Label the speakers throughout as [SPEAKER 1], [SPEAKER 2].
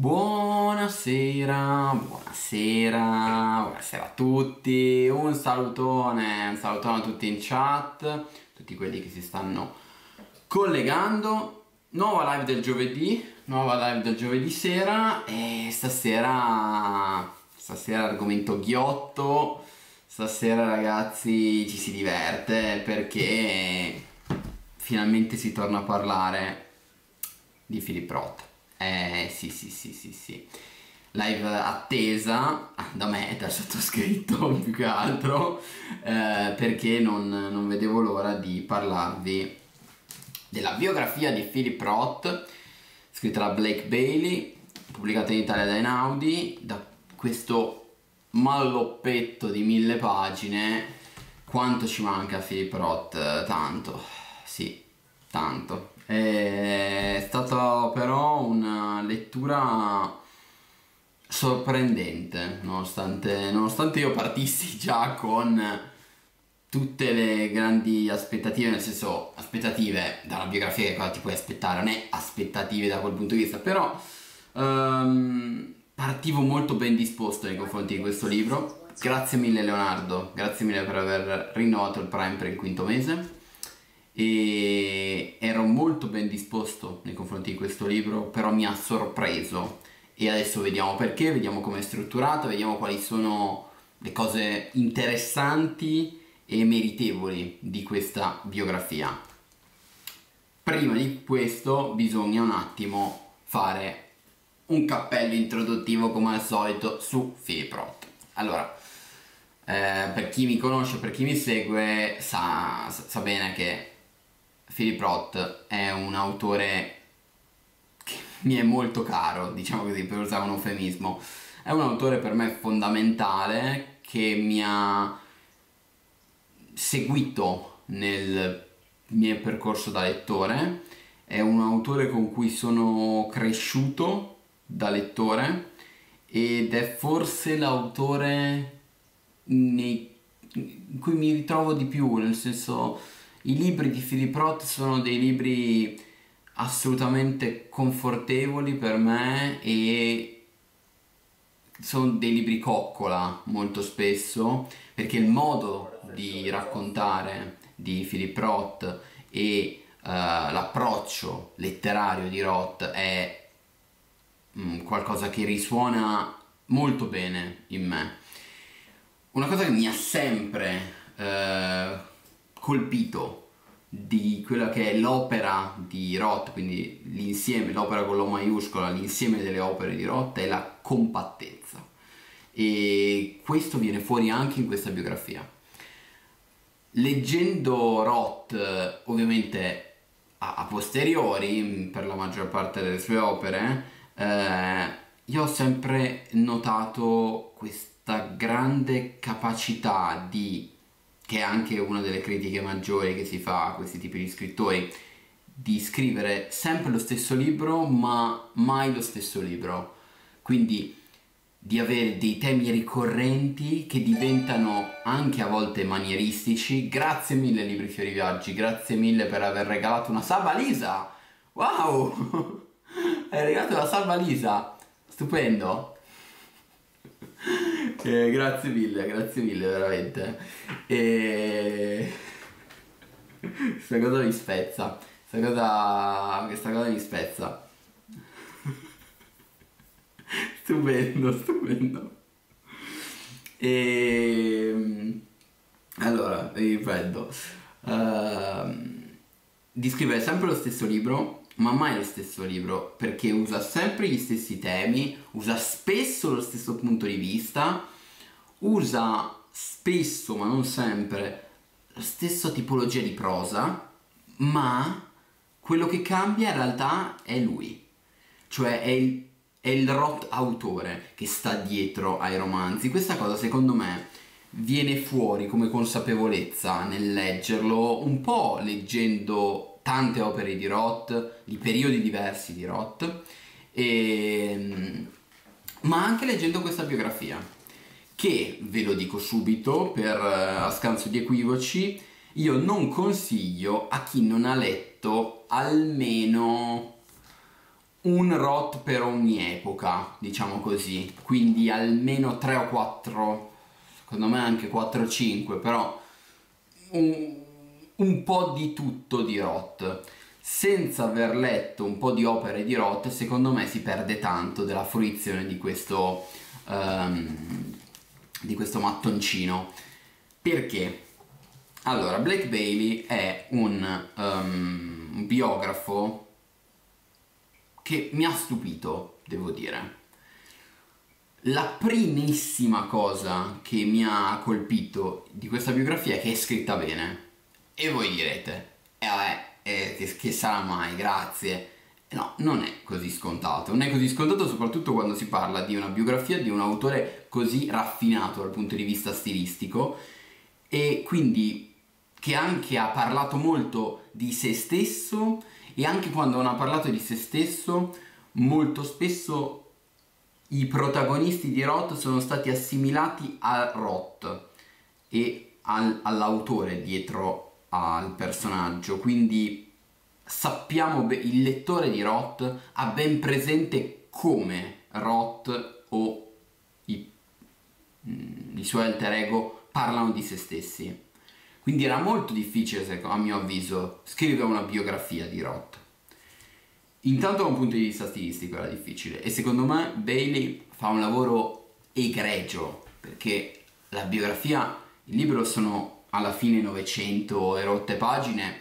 [SPEAKER 1] Buonasera, buonasera, buonasera a tutti, un salutone, un salutone a tutti in chat, tutti quelli che si stanno collegando. Nuova live del giovedì, nuova live del giovedì sera e stasera, stasera argomento ghiotto, stasera ragazzi ci si diverte perché finalmente si torna a parlare di Philip Roth. Eh sì sì sì sì sì. Live attesa da me, dal sottoscritto più che altro, eh, perché non, non, vedevo l'ora di parlarvi della biografia di Philip Roth, scritta da Blake Bailey, pubblicata in Italia da Einaudi, da questo malloppetto di mille pagine. Quanto ci manca Philip Roth? Tanto, sì, tanto. È stata però una lettura sorprendente, nonostante, nonostante io partissi già con tutte le grandi aspettative, nel senso aspettative dalla biografia che cosa ti puoi aspettare, non è aspettative da quel punto di vista, però um, partivo molto ben disposto nei confronti di questo libro. Grazie mille Leonardo, grazie mille per aver rinnovato il Prime per il quinto mese e ero molto ben disposto nei confronti di questo libro, però mi ha sorpreso e adesso vediamo perché, vediamo come è strutturato, vediamo quali sono le cose interessanti e meritevoli di questa biografia. Prima di questo bisogna un attimo fare un cappello introduttivo come al solito su Philip Roth. Allora, eh, per chi mi conosce, per chi mi segue, sa, sa bene che Philip Roth è un autore che mi è molto caro, diciamo così, per usare un eufemismo. È un autore per me fondamentale che mi ha seguito nel mio percorso da lettore. È un autore con cui sono cresciuto da lettore ed è forse l'autore nei, in cui mi ritrovo di più, nel senso i libri di Philip Roth sono dei libri assolutamente confortevoli per me e sono dei libri coccola molto spesso perché il modo di raccontare di Philip Roth e uh, l'approccio letterario di Roth è um, qualcosa che risuona molto bene in me. Una cosa che mi ha sempre uh, colpito di quella che è l'opera di Roth, quindi l'insieme, l'opera con l'O maiuscola, l'insieme delle opere di Roth è la compattezza e questo viene fuori anche in questa biografia. Leggendo Roth, ovviamente a, a posteriori, per la maggior parte delle sue opere, eh, io ho sempre notato questa grande capacità di che è anche una delle critiche maggiori che si fa a questi tipi di scrittori, di scrivere sempre lo stesso libro ma mai lo stesso libro. Quindi di avere dei temi ricorrenti che diventano anche a volte manieristici. Grazie mille Libri Fiori Viaggi, grazie mille per aver regalato una salva Lisa! Wow! Hai regalato la salva Lisa! Stupendo! Eh, grazie mille, grazie mille veramente. E... Questa cosa mi spezza. Questa cosa, questa cosa mi spezza. stupendo, stupendo. E... Allora, riprendo. Uh, di scrivere sempre lo stesso libro ma mai lo stesso libro perché usa sempre gli stessi temi, usa spesso lo stesso punto di vista, usa spesso ma non sempre la stessa tipologia di prosa, ma quello che cambia in realtà è lui, cioè è il, è il Roth autore che sta dietro ai romanzi. Questa cosa secondo me viene fuori come consapevolezza nel leggerlo, un po' leggendo tante opere di Roth, di periodi diversi di Roth, e, ma anche leggendo questa biografia, che ve lo dico subito per eh, a scanso di equivoci, io non consiglio a chi non ha letto almeno un rot per ogni epoca, diciamo così, quindi almeno 3 o 4, secondo me anche 4 o 5, però un, un po' di tutto di Roth. Senza aver letto un po' di opere di Roth, secondo me si perde tanto della fruizione di questo, um, di questo mattoncino. Perché? Allora, Blake Bailey è un um, biografo che mi ha stupito, devo dire. La primissima cosa che mi ha colpito di questa biografia è che è scritta bene. E voi direte, eh vabbè, eh, che, che sarà mai, grazie. No, non è così scontato. Non è così scontato soprattutto quando si parla di una biografia di un autore così raffinato dal punto di vista stilistico e quindi che anche ha parlato molto di se stesso e anche quando non ha parlato di se stesso, molto spesso i protagonisti di Roth sono stati assimilati a Roth e al, all'autore dietro al personaggio, quindi sappiamo, il lettore di Roth ha ben presente come Roth o i, mm, i suoi alter ego parlano di se stessi. Quindi era molto difficile, a mio avviso, scrivere una biografia di Roth. Intanto da un punto di vista stilistico era difficile e secondo me Bailey fa un lavoro egregio perché la biografia, il libro sono alla fine 900 e rotte pagine,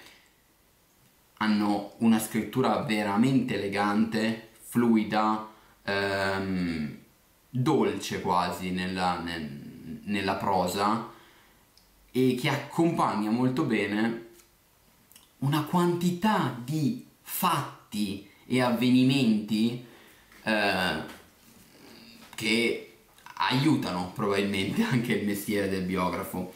[SPEAKER 1] hanno una scrittura veramente elegante, fluida, ehm, dolce quasi nella, nel, nella prosa e che accompagna molto bene una quantità di fatti e avvenimenti eh, che aiutano probabilmente anche il mestiere del biografo.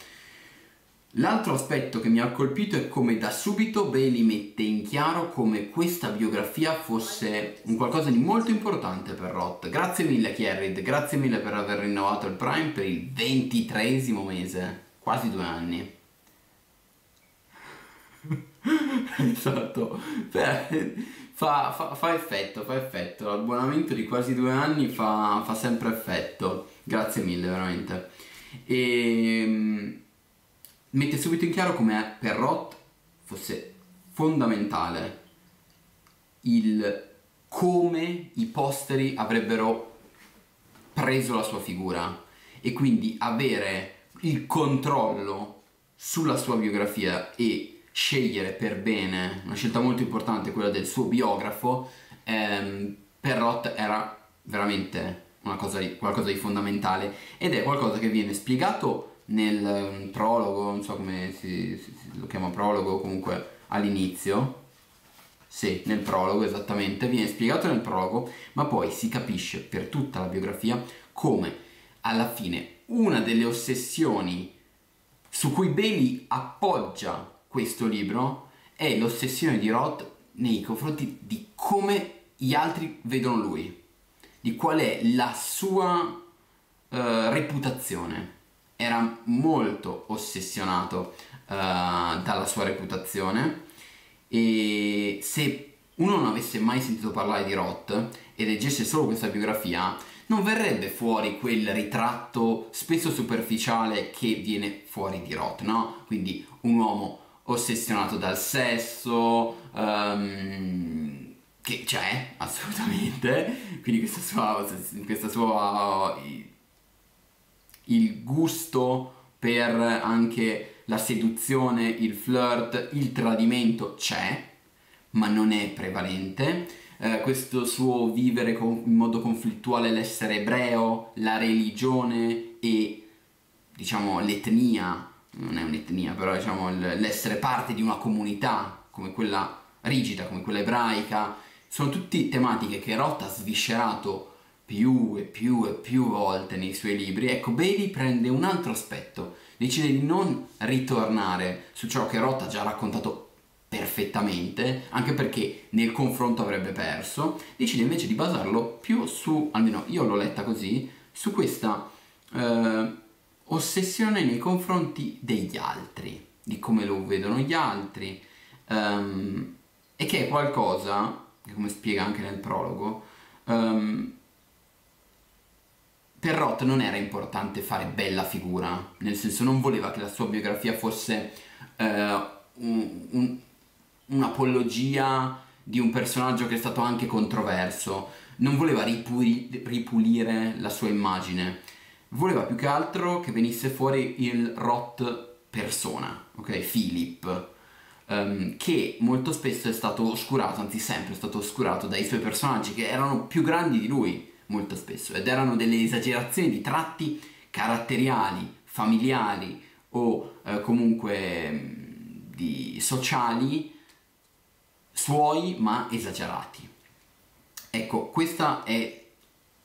[SPEAKER 1] L'altro aspetto che mi ha colpito è come da subito Bailey mette in chiaro come questa biografia fosse un qualcosa di molto importante per Roth. Grazie mille Kierrid, grazie mille per aver rinnovato il Prime per il ventitresimo mese quasi due anni. esatto, fa, fa, fa, effetto, fa effetto, l'abbonamento di quasi due anni fa, fa sempre effetto, grazie mille veramente. Ehm, mette subito in chiaro come per Roth fosse fondamentale il come i posteri avrebbero preso la sua figura e quindi avere il controllo sulla sua biografia e scegliere per bene, una scelta molto importante, quella del suo biografo, ehm, per Roth era veramente di, qualcosa di fondamentale ed è qualcosa che viene spiegato nel um, prologo, non so come si, si, si, lo chiama prologo, comunque all'inizio, sì, nel prologo esattamente, viene spiegato nel prologo, ma poi si capisce per tutta la biografia come alla fine una delle ossessioni su cui Bailey appoggia questo libro è l'ossessione di Roth nei confronti di come gli altri vedono lui, di qual è la sua uh, reputazione. Era molto ossessionato uh, dalla sua reputazione e se uno non avesse mai sentito parlare di Roth e leggesse solo questa biografia, non verrebbe fuori quel ritratto spesso superficiale che viene fuori di Roth, no? Quindi un uomo ossessionato dal sesso, um, che c'è assolutamente, quindi questa sua, questa sua il gusto per anche la seduzione, il flirt, il tradimento c'è, ma non è prevalente. Eh, questo suo vivere con, in modo conflittuale l'essere ebreo, la religione e diciamo l'etnia, non è un'etnia, però diciamo l'essere parte di una comunità come quella rigida, come quella ebraica, sono tutte tematiche che Roth ha sviscerato più e più e più volte nei suoi libri. Ecco, Bailey prende un altro aspetto, decide di non ritornare su ciò che Roth ha già raccontato perfettamente, anche perché nel confronto avrebbe perso, decide invece di basarlo più su, almeno io l'ho letta così, su questa eh, ossessione nei confronti degli altri, di come lo vedono gli altri, um, e che è qualcosa, come spiega anche nel prologo, um, per Roth non era importante fare bella figura, nel senso non voleva che la sua biografia fosse uh, un, un, un'apologia di un personaggio che è stato anche controverso, non voleva ripuli- ripulire la sua immagine, voleva più che altro che venisse fuori il Roth persona, ok? Philip, um, che molto spesso è stato oscurato, anzi sempre è stato oscurato dai suoi personaggi che erano più grandi di lui molto spesso ed erano delle esagerazioni di tratti caratteriali, familiari o eh, comunque mh, di sociali suoi ma esagerati. Ecco, questa è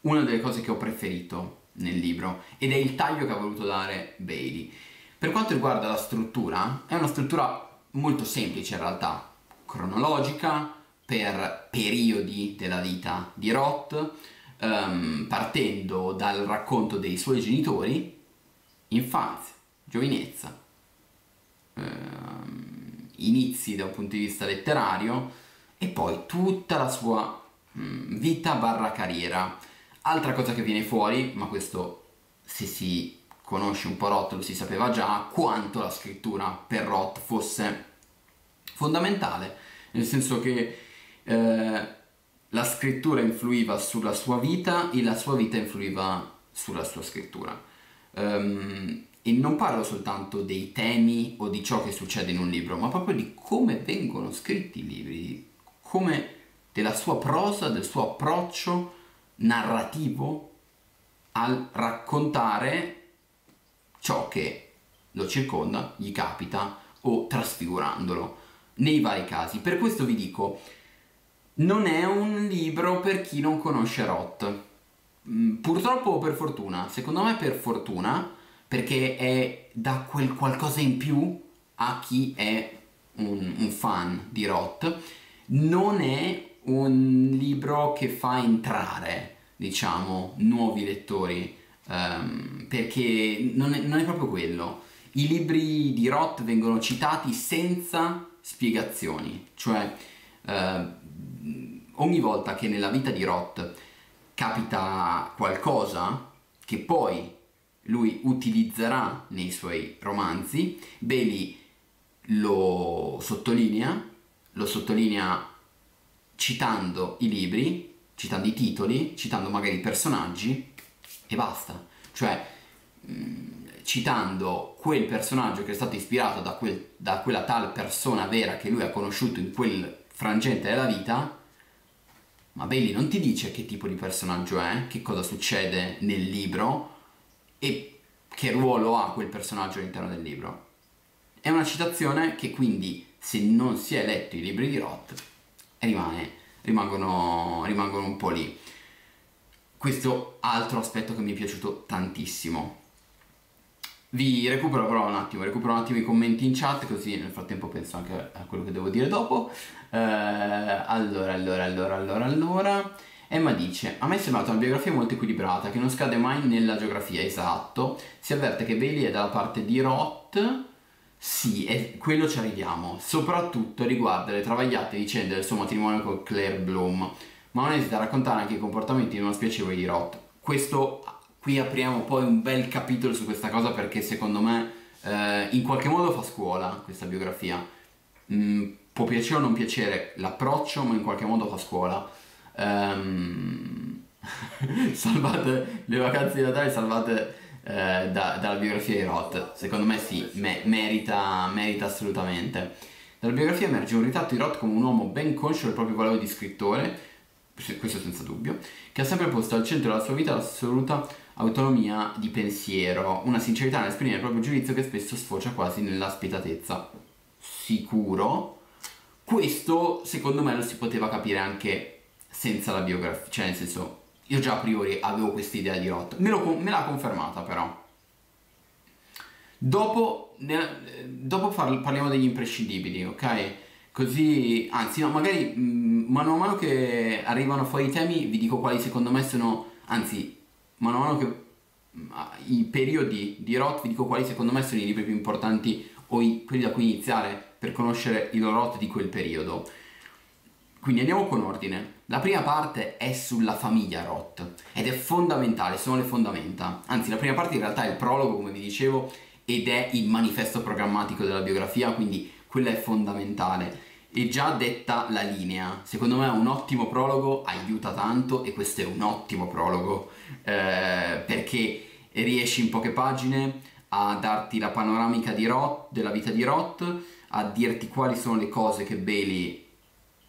[SPEAKER 1] una delle cose che ho preferito nel libro ed è il taglio che ha voluto dare Bailey. Per quanto riguarda la struttura, è una struttura molto semplice in realtà, cronologica, per periodi della vita di Roth, um, partendo dal racconto dei suoi genitori, infanzia, giovinezza, um, inizi da un punto di vista letterario e poi tutta la sua um, vita barra carriera. Altra cosa che viene fuori, ma questo se si conosce un po' Roth lo si sapeva già, quanto la scrittura per Roth fosse fondamentale, nel senso che eh, la scrittura influiva sulla sua vita e la sua vita influiva sulla sua scrittura. Um, e non parlo soltanto dei temi o di ciò che succede in un libro, ma proprio di come vengono scritti i libri, come della sua prosa, del suo approccio narrativo al raccontare ciò che lo circonda, gli capita o trasfigurandolo nei vari casi. Per questo vi dico, non è un libro per chi non conosce Roth. Mm, purtroppo o per fortuna, secondo me per fortuna, perché è da quel qualcosa in più a chi è un, un fan di Roth. Non è un libro che fa entrare, diciamo, nuovi lettori, um, perché non è, non è proprio quello. I libri di Roth vengono citati senza spiegazioni, cioè uh, ogni volta che nella vita di Roth capita qualcosa che poi lui utilizzerà nei suoi romanzi, Bailey lo sottolinea, lo sottolinea citando i libri, citando i titoli, citando magari i personaggi e basta. Cioè, mm, citando quel personaggio che è stato ispirato da, quel, da quella tal persona vera che lui ha conosciuto in quel frangente della vita, ma Bailey non ti dice che tipo di personaggio è, che cosa succede nel libro e che ruolo ha quel personaggio all'interno del libro. È una citazione che quindi, se non si è letto i libri di Roth, rimane, rimangono, rimangono un po' lì. Questo altro aspetto che mi è piaciuto tantissimo. Vi recupero però un attimo, recupero un attimo i commenti in chat così nel frattempo penso anche a quello che devo dire dopo. Eh, allora, allora, allora, allora, allora. Emma dice, a me è sembrata una biografia molto equilibrata, che non scade mai nella geografia, esatto. Si avverte che Bailey è dalla parte di Roth, sì, e quello ci arriviamo. Soprattutto riguarda le travagliate vicende del suo matrimonio con Claire Bloom, ma non esita a raccontare anche i comportamenti non spiacevoli di Roth. Questo qui apriamo poi un bel capitolo su questa cosa perché secondo me eh, in qualche modo fa scuola questa biografia. Mm, può piacere o non piacere l'approccio, ma in qualche modo fa scuola. Um, salvate le vacanze di Natale, salvate eh, da, dalla biografia di Roth. Secondo me sì, me, merita, merita assolutamente. Dalla biografia emerge un ritratto di Roth come un uomo ben conscio del proprio valore di scrittore, questo senza dubbio, che ha sempre posto al centro della sua vita l'assoluta autonomia di pensiero, una sincerità nell'esprimere il proprio giudizio che spesso sfocia quasi nella spietatezza. Sicuro. Questo secondo me lo si poteva capire anche senza la biografia, cioè nel senso io già a priori avevo questa idea di Roth, me, lo, me l'ha confermata però. Dopo, ne, dopo parliamo degli imprescindibili, ok? Così, anzi no, magari mm, mano a mano che arrivano fuori i temi vi dico quali secondo me sono, anzi mano a mano che i periodi di Roth vi dico quali secondo me sono i libri più importanti o i, quelli da cui iniziare per conoscere il Roth di quel periodo. quindi andiamo con ordine. La prima parte è sulla famiglia Roth ed è fondamentale, sono le fondamenta. Anzi, la prima parte in realtà è il prologo, come vi dicevo, ed è il manifesto programmatico della biografia, quindi quella è fondamentale. E già detta la linea, secondo me un ottimo prologo aiuta tanto e questo è un ottimo prologo eh, perché riesci in poche pagine a darti la panoramica di Roth, della vita di Roth, a dirti quali sono le cose che Bailey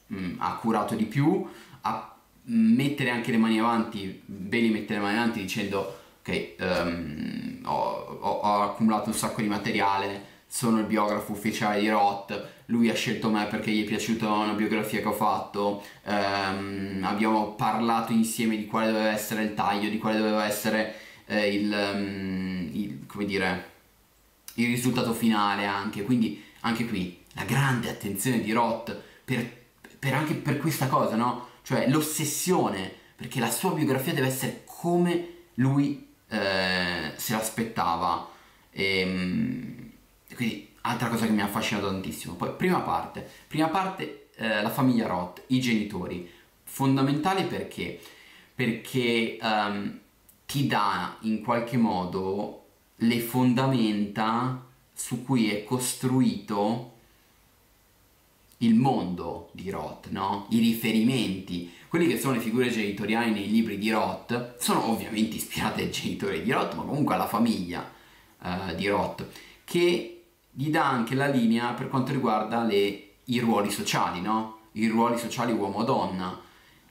[SPEAKER 1] mh, mm, ha curato di più, a mettere anche le mani avanti, Bailey mette le mani avanti dicendo ok, um, ho, ho, ho, accumulato un sacco di materiale, sono il biografo ufficiale di Roth, lui ha scelto me perché gli è piaciuta una biografia che ho fatto, um, abbiamo parlato insieme di quale doveva essere il taglio, di quale doveva essere eh, il, um, il, come dire, il risultato finale anche, quindi anche qui la grande attenzione di Roth per, per anche per questa cosa, no? Cioè l'ossessione, perché la sua biografia deve essere come lui eh, se l'aspettava. E, ehm, quindi altra cosa che mi ha affascinato tantissimo. Poi prima parte, prima parte eh, la famiglia Roth, i genitori, fondamentali perché? Perché um, ti dà in qualche modo le fondamenta su cui è costruito il mondo di Roth, no? I riferimenti, quelli che sono le figure genitoriali nei libri di Roth, sono ovviamente ispirate ai genitori di Roth, ma comunque alla famiglia uh, di Roth, che gli dà anche la linea per quanto riguarda le, i ruoli sociali, no? I ruoli sociali uomo-donna.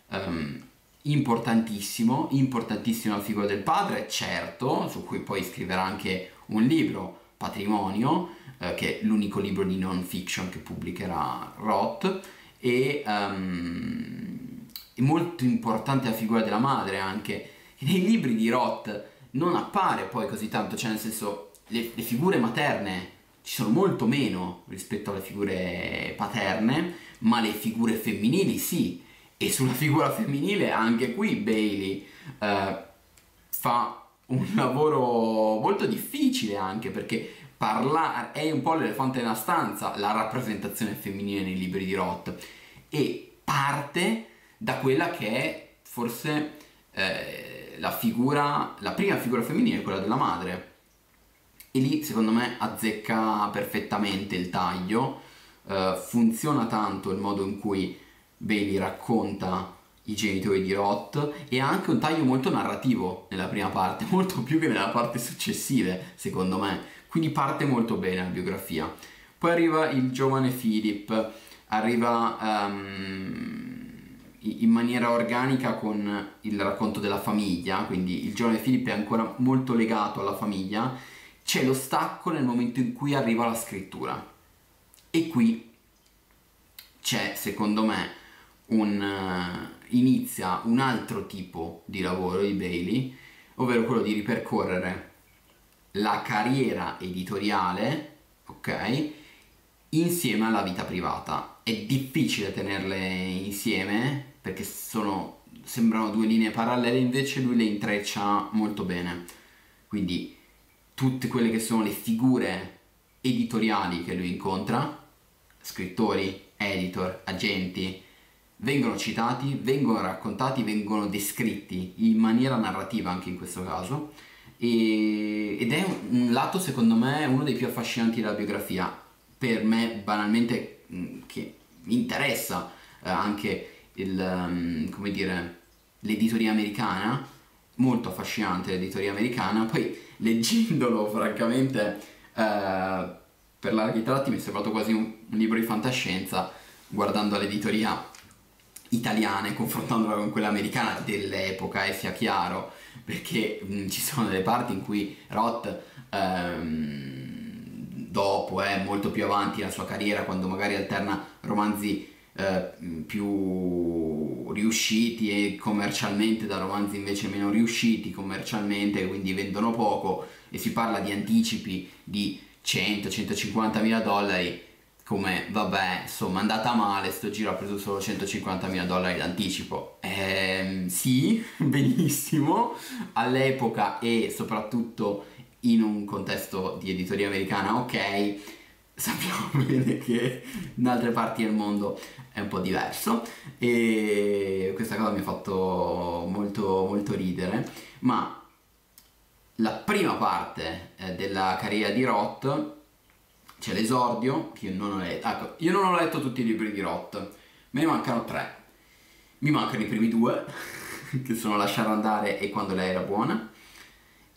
[SPEAKER 1] Um, importantissimo, importantissima la figura del padre, certo, su cui poi scriverà anche un libro, Patrimonio, eh, che è l'unico libro di non fiction che pubblicherà Roth, e um, è molto importante la figura della madre anche. Nei libri di Roth non appare poi così tanto, cioè nel senso le, le figure materne ci sono molto meno rispetto alle figure paterne, ma le figure femminili sì. E sulla figura femminile anche qui Bailey eh, fa un lavoro molto difficile anche perché parlare è un po' l'elefante nella stanza la rappresentazione femminile nei libri di Roth. E parte da quella che è forse eh, la figura la prima figura femminile quella della madre. E lì secondo me azzecca perfettamente il taglio eh, funziona tanto il modo in cui Bailey racconta i genitori di Roth e ha anche un taglio molto narrativo nella prima parte, molto più che nella parte successive, secondo me. Quindi parte molto bene la biografia. Poi arriva il giovane Philip, arriva um, in maniera organica con il racconto della famiglia, quindi il giovane Philip è ancora molto legato alla famiglia. C'è lo stacco nel momento in cui arriva la scrittura. E qui c'è, secondo me, un, uh, inizia un altro tipo di lavoro di Bailey, ovvero quello di ripercorrere la carriera editoriale, ok, insieme alla vita privata. È difficile tenerle insieme perché sono, sembrano due linee parallele, invece lui le intreccia molto bene. Quindi tutte quelle che sono le figure editoriali che lui incontra, scrittori, editor, agenti, vengono citati, vengono raccontati, vengono descritti in maniera narrativa anche in questo caso. E, ed è un lato secondo me uno dei più affascinanti della biografia. Per me banalmente mm, che mi interessa eh, anche il, um, dire, l'editoria americana molto affascinante l'editoria americana. Poi leggendolo francamente eh, per larghi tratti mi è sembrato quasi un libro di fantascienza guardando l'editoria italiana e confrontandola con quella americana dell'epoca, e sia chiaro, perché mh, mm, ci sono delle parti in cui Roth ehm, dopo eh, molto più avanti nella sua carriera, quando magari alterna romanzi eh, più riusciti e commercialmente da romanzi invece meno riusciti commercialmente, quindi vendono poco e si parla di anticipi di 100-150 mila dollari come vabbè insomma è andata male sto giro ha preso solo 150 mila dollari d'anticipo. Ehm, sì benissimo. All'epoca e soprattutto in un contesto di editoria americana ok sappiamo bene che in altre parti del mondo è un po' diverso. E questa cosa mi ha fatto molto, molto ridere, ma la prima parte eh, della carriera di Roth c'è l'esordio, che io non ho letto, ecco, io non ho letto tutti i libri di Roth, me ne mancano tre, mi mancano i primi due, che sono Lasciare andare e Quando lei era buona,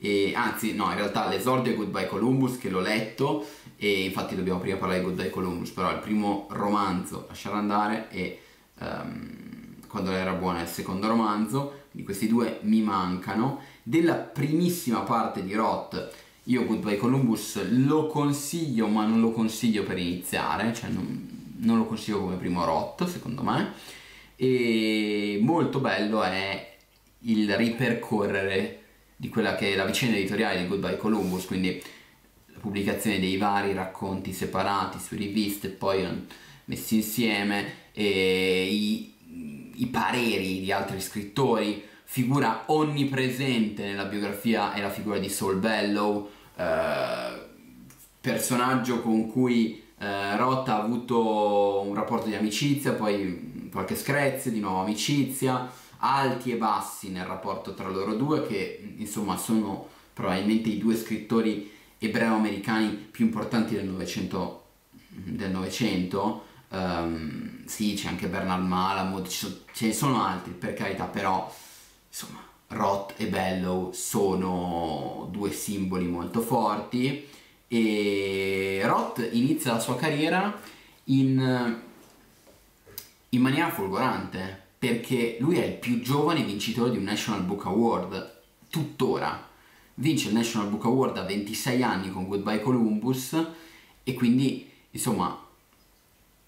[SPEAKER 1] e, anzi no, in realtà l'esordio è Goodbye Columbus che l'ho letto e infatti dobbiamo prima parlare di Goodbye Columbus, però il primo romanzo, Lasciare andare, e um, Quando lei era buona è il secondo romanzo, di questi due mi mancano. Della primissima parte di Roth, io Goodbye Columbus lo consiglio, ma non lo consiglio per iniziare, cioè non, non lo consiglio come primo Roth, secondo me. E molto bello è il ripercorrere di quella che è la vicenda editoriale di Goodbye Columbus, quindi la pubblicazione dei vari racconti separati su riviste, poi messi insieme, e i, i pareri di altri scrittori, figura onnipresente nella biografia è la figura di Saul Bellow, eh, personaggio con cui eh, Roth ha avuto un rapporto di amicizia, poi qualche screzio, di nuovo amicizia, alti e bassi nel rapporto tra loro due che insomma sono probabilmente i due scrittori ebreo-americani più importanti del Novecento. Del Novecento. Um, sì, c'è anche Bernard Malamud, ce ne sono altri per carità, però insomma Roth e Bellow sono due simboli molto forti e Roth inizia la sua carriera in, in maniera folgorante perché lui è il più giovane vincitore di un National Book Award tuttora. Vince il National Book Award a 26 anni con Goodbye Columbus e quindi insomma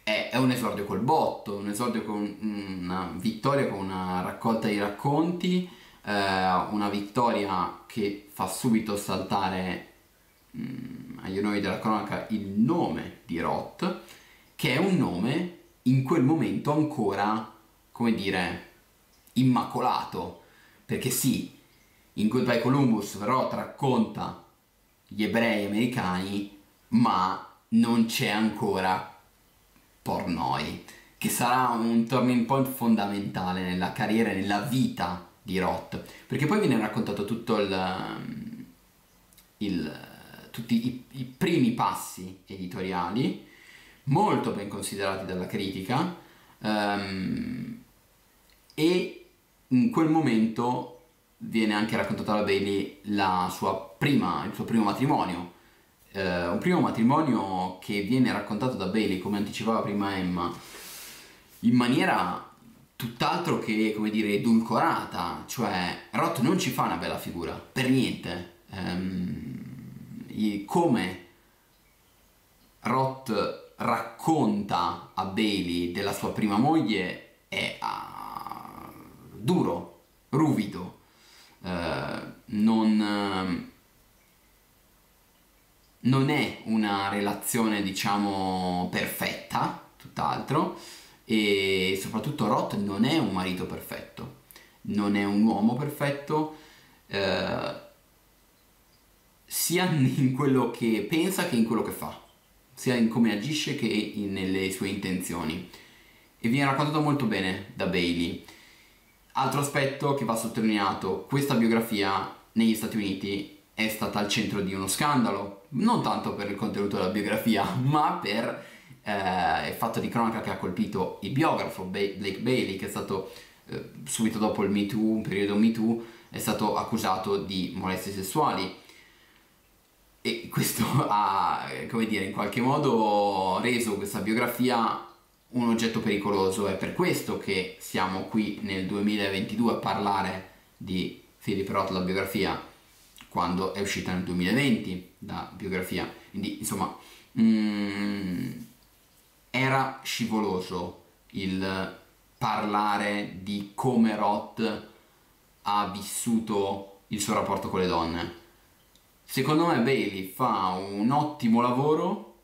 [SPEAKER 1] è, è, un esordio col botto, un esordio con una vittoria con una raccolta di racconti, eh, una vittoria che fa subito saltare mh, mm, agli onori della cronaca il nome di Roth, che è un nome in quel momento ancora, come dire, immacolato, perché sì, in Goodbye Columbus Roth racconta gli ebrei americani, ma non c'è ancora Pornoi, che sarà un turning point fondamentale nella carriera e nella vita di Roth, perché poi viene raccontato tutto il, um, il tutti i, i, primi passi editoriali, molto ben considerati dalla critica, um, e in quel momento viene anche raccontato da Bailey prima, il suo primo matrimonio. Eh, un primo matrimonio che viene raccontato da Bailey, come anticipava prima Emma, in maniera tutt'altro che, come dire, edulcorata, cioè Roth non ci fa una bella figura, per niente. Ehm, come Roth racconta a Bailey della sua prima moglie è uh, duro, ruvido, uh, non, uh, non è una relazione diciamo perfetta, tutt'altro, e soprattutto Roth non è un marito perfetto, non è un uomo perfetto, eh, sia in quello che pensa che in quello che fa, sia in come agisce che in, nelle sue intenzioni. E viene raccontato molto bene da Bailey. Altro aspetto che va sottolineato, questa biografia negli Stati Uniti è stata al centro di uno scandalo, non tanto per il contenuto della biografia, ma per eh, il fatto di cronaca che ha colpito il biografo Blake Bailey, che è stato eh, subito dopo il Me Too, un periodo Me Too, è stato accusato di molestie sessuali. E questo ha, come dire, in qualche modo reso questa biografia un oggetto pericoloso. È per questo che siamo qui nel 2022 a parlare di Philip Roth, la biografia, quando è uscita nel 2020 la biografia. Quindi, insomma, mm, era scivoloso il parlare di come Roth ha vissuto il suo rapporto con le donne. Secondo me Bailey fa un ottimo lavoro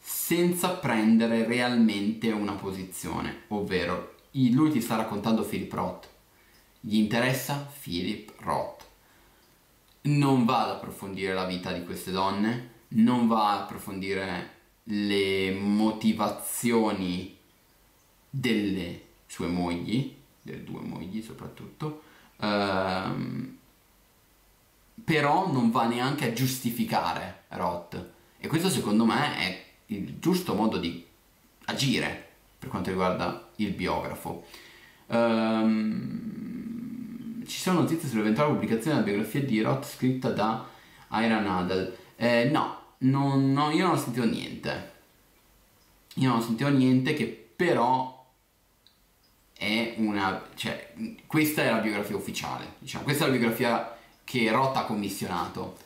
[SPEAKER 1] senza prendere realmente una posizione, ovvero lui ti sta raccontando Philip Roth, gli interessa Philip Roth. Non va ad approfondire la vita di queste donne, non va a approfondire le motivazioni delle sue mogli, delle due mogli soprattutto, ehm, però non va neanche a giustificare Roth. E questo secondo me è il giusto modo di agire per quanto riguarda il biografo. Um, ci sono notizie sull'eventuale pubblicazione della biografia di Roth scritta da Ira Nadal. Eh, no, non, no, io non ho sentito niente. Io non ho sentito niente che però è una... cioè, questa è la biografia ufficiale, diciamo, questa è la biografia che Roth ha commissionato.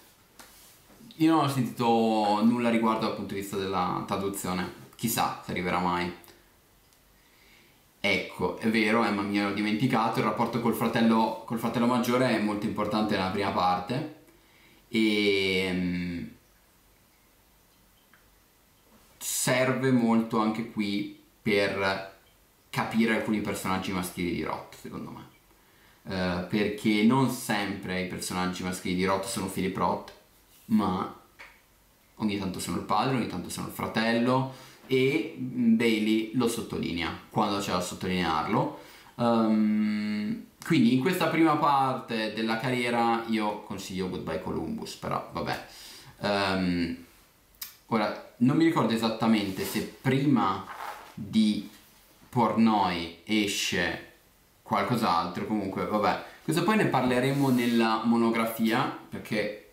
[SPEAKER 1] Io non ho sentito nulla riguardo dal punto di vista della traduzione, chissà se arriverà mai. Ecco, è vero, Emma mi ero dimenticato, il rapporto col fratello, col fratello maggiore è molto importante nella prima parte e um, serve molto anche qui per capire alcuni personaggi maschili di Roth, secondo me. Uh, perché non sempre i personaggi maschili di Roth sono Philip Roth, ma ogni tanto sono il padre, ogni tanto sono il fratello e Bailey lo sottolinea quando c'è da sottolinearlo. Um, quindi in questa prima parte della carriera io consiglio Goodbye Columbus, però vabbè. Um, ora, non mi ricordo esattamente se prima di Pornoi esce qualcos'altro, comunque vabbè. Questo poi ne parleremo nella monografia perché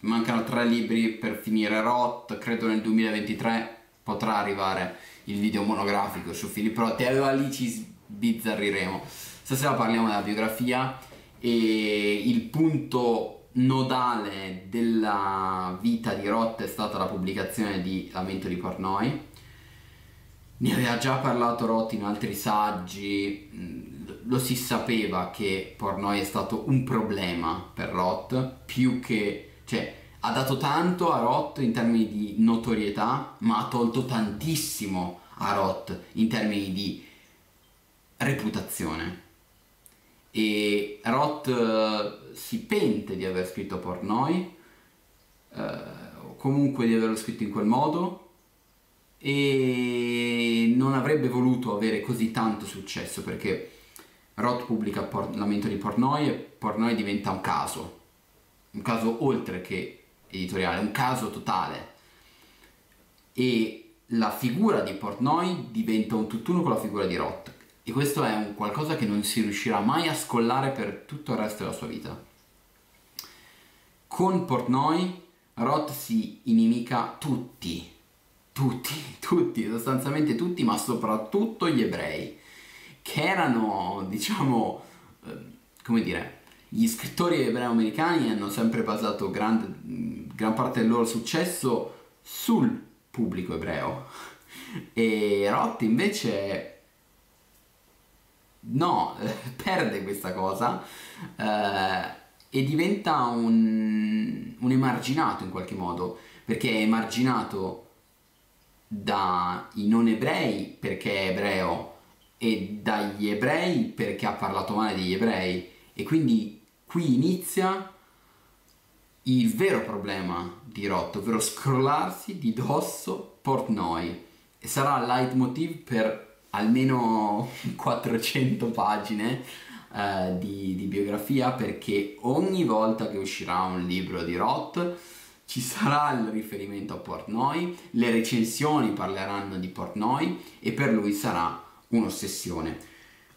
[SPEAKER 1] mancano tre libri per finire Roth, credo nel 2023 potrà arrivare il video monografico su Filippo Roth e allora lì ci sbizzarriremo. Stasera parliamo della biografia e il punto nodale della vita di Roth è stata la pubblicazione di Lamento di Pornoi. Ne aveva già parlato Roth in altri saggi, lo si sapeva che Pornoi è stato un problema per Roth, più che cioè, ha dato tanto a Roth in termini di notorietà, ma ha tolto tantissimo a Roth in termini di reputazione. E Roth si pente di aver scritto Pornoi, uh, o comunque di averlo scritto in quel modo, e non avrebbe voluto avere così tanto successo perché Roth pubblica por- Lamento di Pornoi e Pornoi diventa un caso un caso oltre che editoriale, un caso totale. E la figura di Portnoy diventa un tutt'uno con la figura di Roth. E questo è un qualcosa che non si riuscirà mai a scollare per tutto il resto della sua vita. Con Portnoy Roth si inimica tutti, tutti, tutti, sostanzialmente tutti, ma soprattutto gli ebrei, che erano, diciamo, eh, come dire, gli scrittori ebreo-americani hanno sempre basato grande, gran parte del loro successo sul pubblico ebreo e Roth invece no, perde questa cosa eh, e diventa un, un emarginato in qualche modo perché è emarginato dai non ebrei perché è ebreo e dagli ebrei perché ha parlato male degli ebrei e quindi qui inizia il vero problema di Roth, ovvero scrollarsi di dosso Portnoy. E sarà il leitmotiv per almeno 400 pagine eh, di, di, biografia perché ogni volta che uscirà un libro di Roth ci sarà il riferimento a Portnoy, le recensioni parleranno di Portnoy e per lui sarà un'ossessione.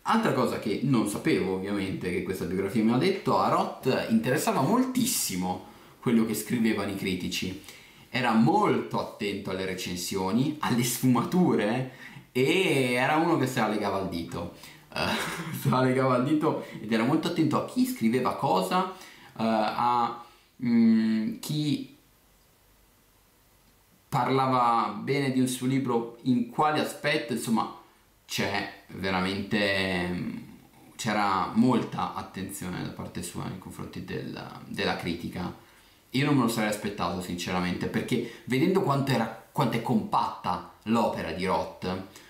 [SPEAKER 1] Altra cosa che non sapevo ovviamente che questa biografia mi ha detto, a Roth interessava moltissimo quello che scrivevano i critici. Era molto attento alle recensioni, alle sfumature e era uno che se la legava al dito. Uh, se la legava al dito ed era molto attento a chi scriveva cosa, uh, a um, chi parlava bene di un suo libro, in quale aspetto, insomma c'è veramente c'era molta attenzione da parte sua nei confronti del, della critica. Io non me lo sarei aspettato sinceramente perché vedendo quanto, era, quanto è compatta l'opera di Roth,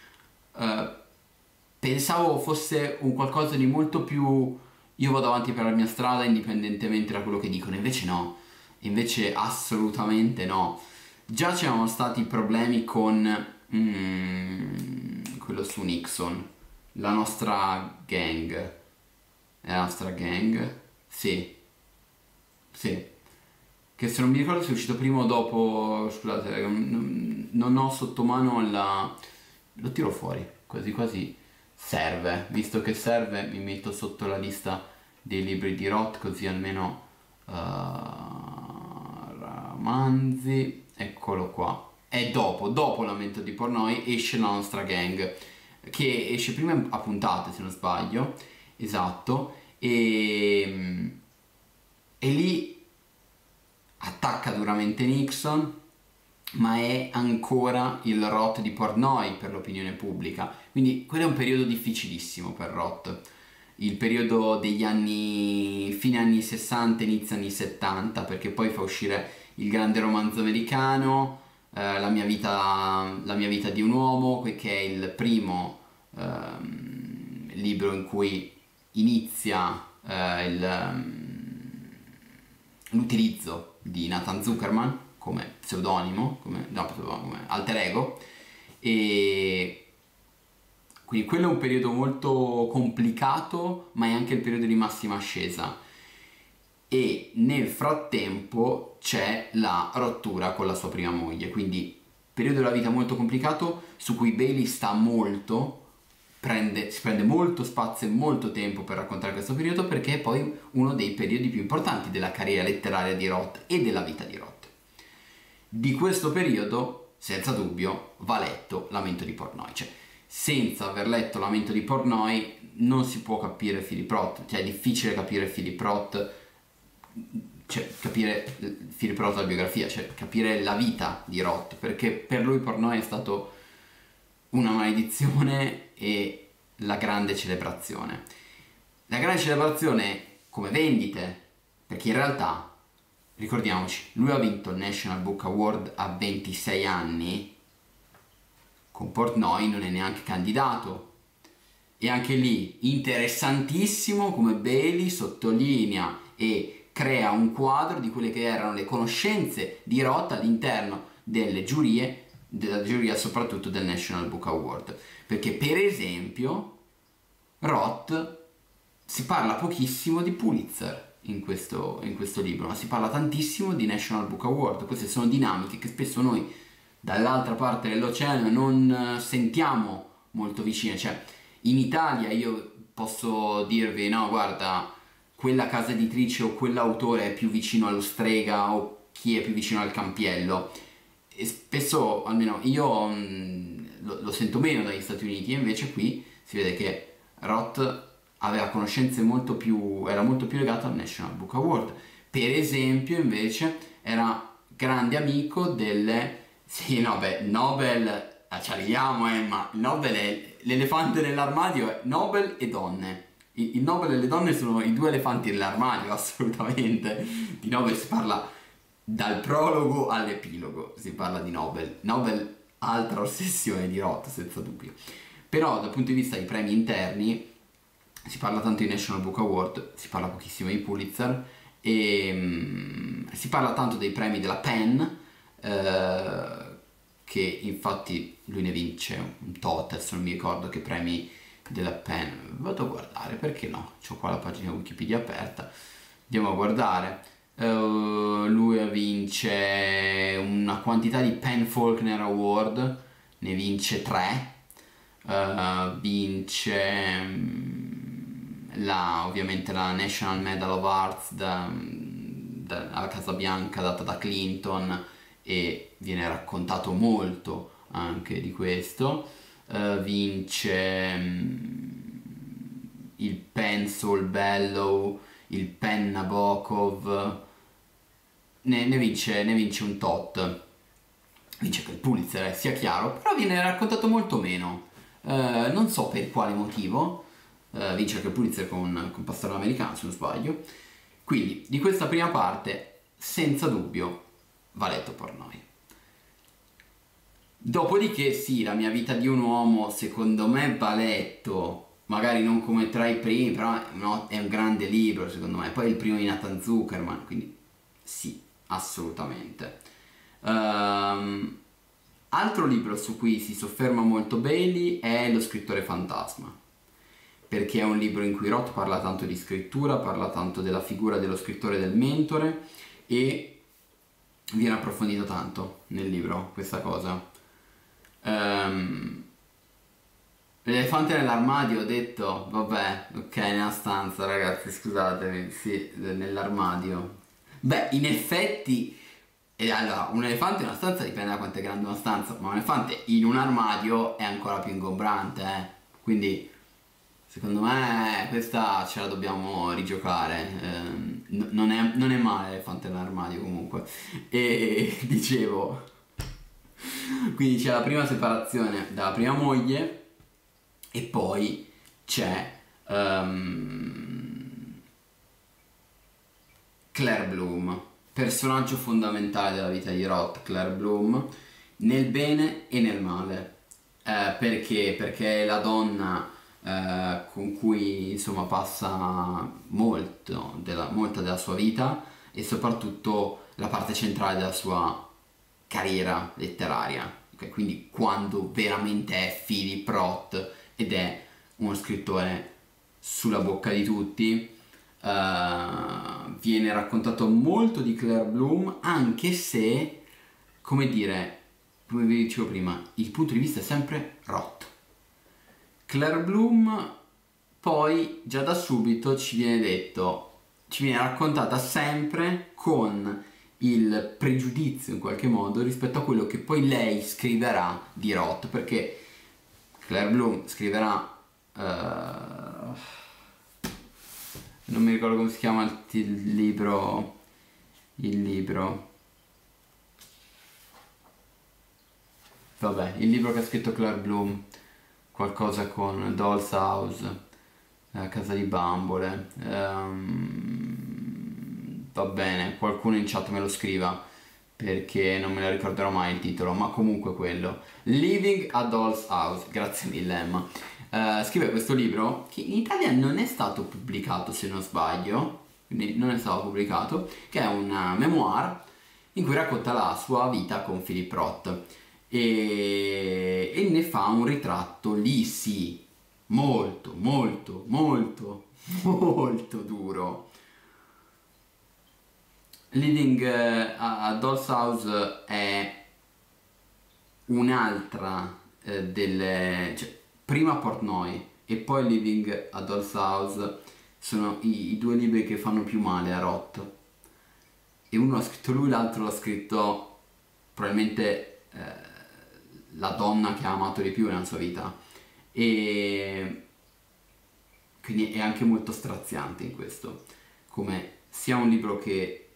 [SPEAKER 1] eh, pensavo fosse un qualcosa di molto più io vado avanti per la mia strada indipendentemente da quello che dicono, invece no. invece assolutamente no. Già c'erano stati problemi con mm, quello su Nixon, la nostra gang. La nostra gang? Sì. Sì. Che se non mi ricordo se è uscito prima o dopo. Scusate, non ho sotto mano la. Lo tiro fuori, quasi quasi serve. Visto che serve, mi metto sotto la lista dei libri di Roth, così almeno. Uh, romanzi, eccolo qua. E dopo, dopo Lamento di Pornoi, esce la nostra gang, che esce prima a puntate, se non sbaglio. Esatto. E, e lì attacca duramente Nixon, ma è ancora il Roth di Pornoi per l'opinione pubblica. Quindi quello è un periodo difficilissimo per Roth. Il periodo degli anni fine anni 60, inizio anni 70, perché poi fa uscire il grande romanzo americano, eh, la, mia vita, la, mia vita, di un uomo, che è il primo eh, libro in cui inizia eh, il, um, l'utilizzo di Nathan Zuckerman come pseudonimo, come, no, come alter ego, e quindi quello è un periodo molto complicato, ma è anche il periodo di massima ascesa. E nel frattempo c'è la rottura con la sua prima moglie, quindi periodo della vita molto complicato su cui Bailey sta molto, prende, si prende molto spazio e molto tempo per raccontare questo periodo perché è poi uno dei periodi più importanti della carriera letteraria di Roth e della vita di Roth. Di questo periodo, senza dubbio, va letto Lamento di Pornoi. Cioè, senza aver letto Lamento di Pornoi non si può capire Philip Roth, cioè è difficile capire Philip Roth, cioè capire Philip Roth la biografia, cioè capire la vita di Roth, perché per lui Pornoi è stato una maledizione e la grande celebrazione. La grande celebrazione come vendite, perché in realtà, ricordiamoci, lui ha vinto il National Book Award a 26 anni, con Portnoy non è neanche candidato. E anche lì, interessantissimo come Bailey sottolinea e crea un quadro di quelle che erano le conoscenze di Roth all'interno delle giurie della giuria soprattutto del National Book Award perché per esempio Roth si parla pochissimo di Pulitzer in questo, in questo libro ma si parla tantissimo di National Book Award. Queste sono dinamiche che spesso noi dall'altra parte dell'oceano non sentiamo molto vicine. Cioè in Italia io posso dirvi no guarda quella casa editrice o quell'autore è più vicino allo strega o chi è più vicino al campiello. E spesso, almeno io mh, mm, lo, lo, sento meno dagli Stati Uniti, e invece qui si vede che Roth aveva conoscenze molto più, era molto più legato al National Book Award. Per esempio, invece, era grande amico delle... Sì, no, beh, Nobel, ci arriviamo, eh, ma Nobel è... L'elefante nell'armadio è Nobel e donne. Il Nobel e le donne sono i due elefanti nell'armadio, assolutamente. Di Nobel si parla dal prologo all'epilogo si parla di Nobel. Nobel, altra ossessione di Roth, senza dubbio. Però dal punto di vista dei premi interni si parla tanto di National Book Award, si parla pochissimo di Pulitzer e um, si parla tanto dei premi della Penn, eh, che infatti lui ne vince un tot, adesso non mi ricordo che premi della Penn. Vado a guardare, perché no? Ho qua la pagina Wikipedia aperta. Andiamo a guardare. Uh, lui vince una quantità di Penn Faulkner Award, ne vince tre. Uh, vince um, la, ovviamente la National Medal of Arts da, da, alla Casa Bianca data da Clinton e viene raccontato molto anche di questo. Uh, vince um, il Penn Soul Bellow, il Penn Nabokov ne, ne, vince, ne vince un tot. Vince che il Pulitzer, eh, sia chiaro, però viene raccontato molto meno. Uh, non so per quale motivo. Uh, vince anche Pulitzer con, con Pastore Americano, se non sbaglio. Quindi, di questa prima parte, senza dubbio, va letto per noi. Dopodiché, sì, la mia vita di un uomo, secondo me, va letto magari non come tra i primi, però no, è un grande libro secondo me. Poi il primo di Nathan Zuckerman, quindi sì, assolutamente. Um, altro libro su cui si sofferma molto Bailey è Lo scrittore fantasma, perché è un libro in cui Roth parla tanto di scrittura, parla tanto della figura dello scrittore del mentore e viene approfondito tanto nel libro questa cosa. Um, L'elefante nell'armadio ho detto, vabbè, ok, nella stanza ragazzi, scusatemi, sì, nell'armadio. Beh, in effetti, eh, allora, un elefante in una stanza dipende da quanto è grande una stanza, ma un elefante in un armadio è ancora più ingombrante, eh. Quindi, secondo me, questa ce la dobbiamo rigiocare. Eh, non, è, non è male l'elefante nell'armadio comunque. E dicevo, quindi c'è la prima separazione dalla prima moglie e poi c'è um, Claire Bloom, personaggio fondamentale della vita di Roth, Claire Bloom, nel bene e nel male. Eh, perché? Perché la donna eh, con cui insomma passa molto della, molta della sua vita e soprattutto la parte centrale della sua carriera letteraria. Okay? Quindi quando veramente è Philip Roth ed è uno scrittore sulla bocca di tutti. Uh, viene raccontato molto di Claire Bloom, anche se, come dire, come vi dicevo prima, il punto di vista è sempre rotto. Claire Bloom poi già da subito ci viene detto, ci viene raccontata sempre con il pregiudizio in qualche modo rispetto a quello che poi lei scriverà di Roth, perché Claire Bloom scriverà uh, non mi ricordo come si chiama il, il libro il libro. Vabbè il libro che ha scritto Claire Bloom qualcosa con Doll's House eh, Casa di Bambole um, va bene qualcuno in chat me lo scriva perché non me la ricorderò mai il titolo, ma comunque quello. Living a Doll's House, grazie mille Emma. Uh, scrive questo libro che in Italia non è stato pubblicato se non sbaglio, quindi non è stato pubblicato, che è un memoir in cui racconta la sua vita con Philip Roth e, e ne fa un ritratto lì sì, molto, molto, molto, molto duro. Living uh, a Doll's House è un'altra uh, delle... Cioè, prima Portnoy e poi Living a Doll's House sono i, i, due libri che fanno più male a Roth. E uno l'ha scritto lui, l'altro l'ha scritto probabilmente eh, la donna che ha amato di più nella sua vita. E quindi è anche molto straziante in questo come sia un libro che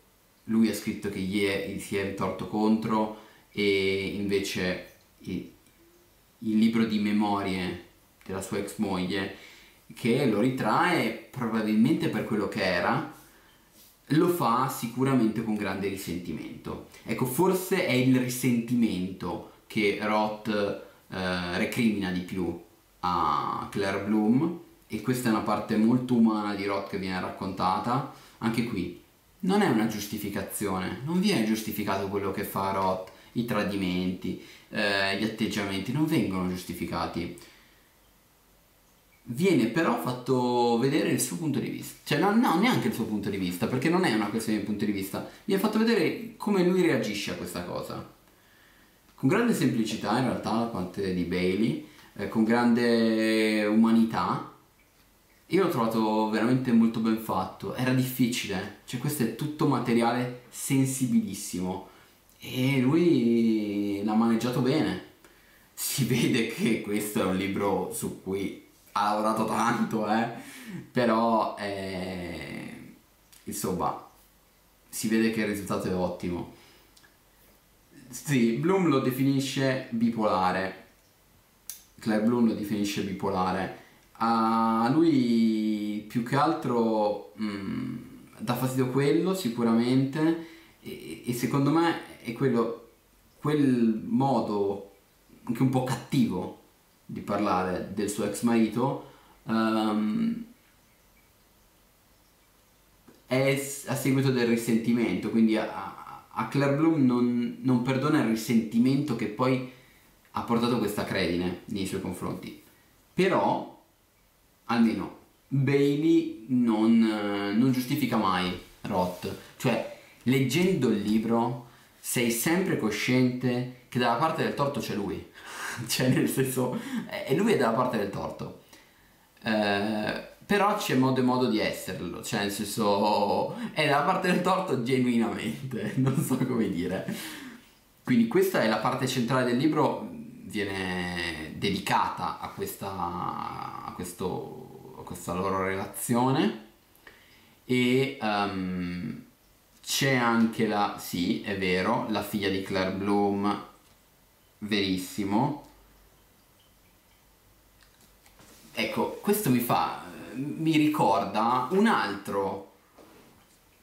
[SPEAKER 1] lui ha scritto che gli, è, gli si è ritorto contro e invece il, il libro di memorie della sua ex moglie che lo ritrae probabilmente per quello che era lo fa sicuramente con grande risentimento. Ecco forse è il risentimento che Roth eh, recrimina di più a Claire Bloom. E questa è una parte molto umana di Roth che viene raccontata. Anche qui non è una giustificazione, non viene giustificato quello che fa Roth, i tradimenti, eh, gli atteggiamenti, non vengono giustificati. Viene però fatto vedere il suo punto di vista, cioè no, no, neanche il suo punto di vista, perché non è una questione di punto di vista, viene fatto vedere come lui reagisce a questa cosa. Con grande semplicità in realtà parte di Bailey, eh, con grande umanità, io l'ho trovato veramente molto ben fatto, era difficile, cioè questo è tutto materiale sensibilissimo e lui l'ha maneggiato bene. Si vede che questo è un libro su cui ha lavorato tanto, eh? però eh, insomma si vede che il risultato è ottimo. Sì, Bloom lo definisce bipolare, Claire Bloom lo definisce bipolare. A lui più che altro mh, mm, dà fastidio quello sicuramente e, e, secondo me è quello, quel modo anche un po' cattivo di parlare del suo ex marito um, è a seguito del risentimento, quindi a, a Claire Bloom non, non perdona il risentimento che poi ha portato questa credine nei suoi confronti. Però, almeno, Bailey non, non giustifica mai Roth. Cioè, leggendo il libro, sei sempre cosciente che dalla parte del torto c'è lui. cioè, nel senso, e lui è dalla parte del torto. Eh, però c'è modo e modo di esserlo, cioè nel senso è dalla parte del torto genuinamente, non so come dire. Quindi questa è la parte centrale del libro, viene dedicata a questa, a questo, a questa loro relazione e um, c'è anche la, sì è vero, la figlia di Claire Bloom, verissimo. Ecco, questo mi fa mi ricorda un altro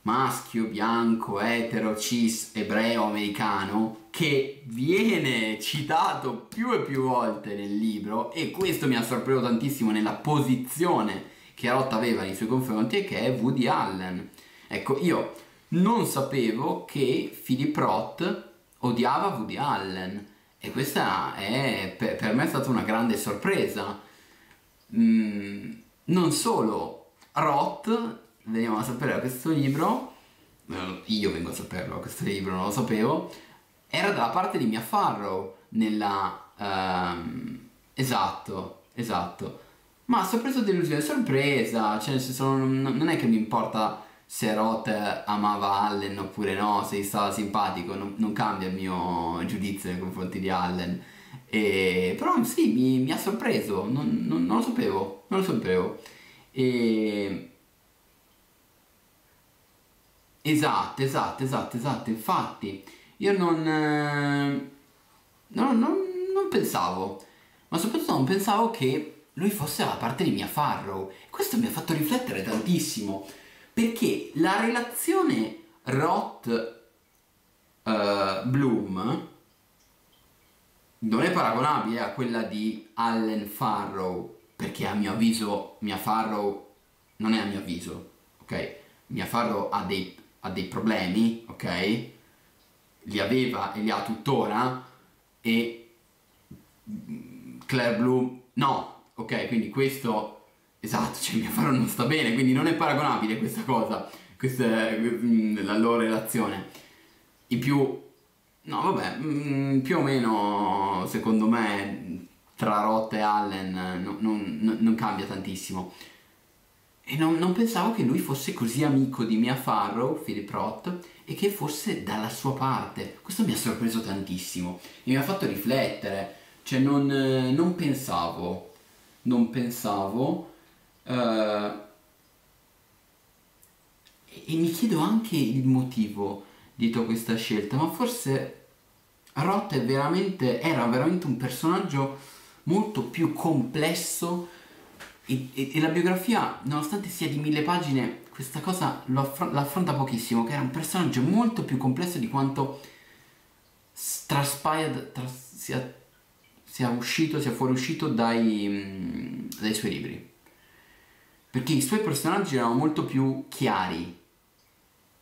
[SPEAKER 1] maschio, bianco, etero, cis, ebreo, americano che viene citato più e più volte nel libro e questo mi ha sorpreso tantissimo nella posizione che Roth aveva nei suoi confronti e che è Woody Allen. Ecco, io non sapevo che Philip Roth odiava Woody Allen e questa è per me è stata una grande sorpresa. Mm, non solo, Roth, veniamo a sapere da questo libro, io vengo a saperlo, questo libro non lo sapevo, era dalla parte di Mia Farrow nella... Um, esatto, esatto. Ma sorpresa delusione, sorpresa, cioè nel senso non, non, è che mi importa se Roth amava Allen oppure no, se gli stava simpatico, non, non cambia il mio giudizio nei confronti di Allen. E, però sì, mi, mi ha sorpreso, non, non, non, lo sapevo, non lo sapevo. E... Esatto, esatto, esatto, esatto, infatti io non, eh, non, non, non pensavo, ma soprattutto non pensavo che lui fosse la parte di Mia Farrow. Questo mi ha fatto riflettere tantissimo, perché la relazione Roth-Bloom non è paragonabile a quella di Allen Farrow, perché a mio avviso Mia Farrow non è a mio avviso, ok? Mia Farrow ha dei, ha dei problemi, ok? Li aveva e li ha tuttora e Claire Bloom no, ok? Quindi questo, esatto, cioè Mia Farrow non sta bene, quindi non è paragonabile questa cosa, questa è mm, la loro relazione. In più No, vabbè, mm, più o meno secondo me tra Roth e Allen non, non, non cambia tantissimo. E non, non, pensavo che lui fosse così amico di Mia Farrow, Philip Roth, e che fosse dalla sua parte. Questo mi ha sorpreso tantissimo e mi ha fatto riflettere. Cioè non, non pensavo, non pensavo... Uh, e mi chiedo anche il motivo dietro questa scelta, ma forse Roth veramente, era veramente un personaggio molto più complesso e, e, e, la biografia, nonostante sia di mille pagine, questa cosa affr- l'affronta pochissimo, che era un personaggio molto più complesso di quanto traspaia, tras- sia, sia, uscito, sia fuoriuscito dai, mm, dai suoi libri. Perché i suoi personaggi erano molto più chiari,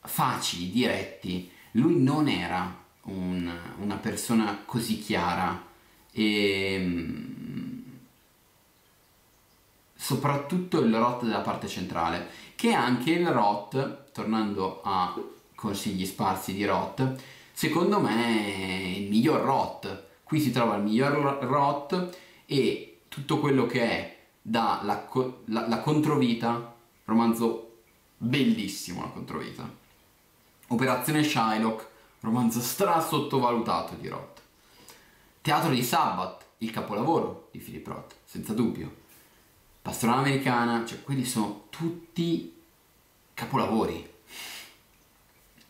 [SPEAKER 1] facili, diretti. Lui non era un, una persona così chiara e mm, soprattutto il ROT della parte centrale, che è anche il ROT, tornando a consigli sparsi di ROT, secondo me è il miglior ROT. Qui si trova il miglior ROT e tutto quello che è dalla la, la controvita, romanzo bellissimo la controvita. Operazione Shylock, romanzo stra sottovalutato di Roth. Teatro di Sabbath, il capolavoro di Philip Roth, senza dubbio. Pastorale americana, cioè quelli sono tutti capolavori.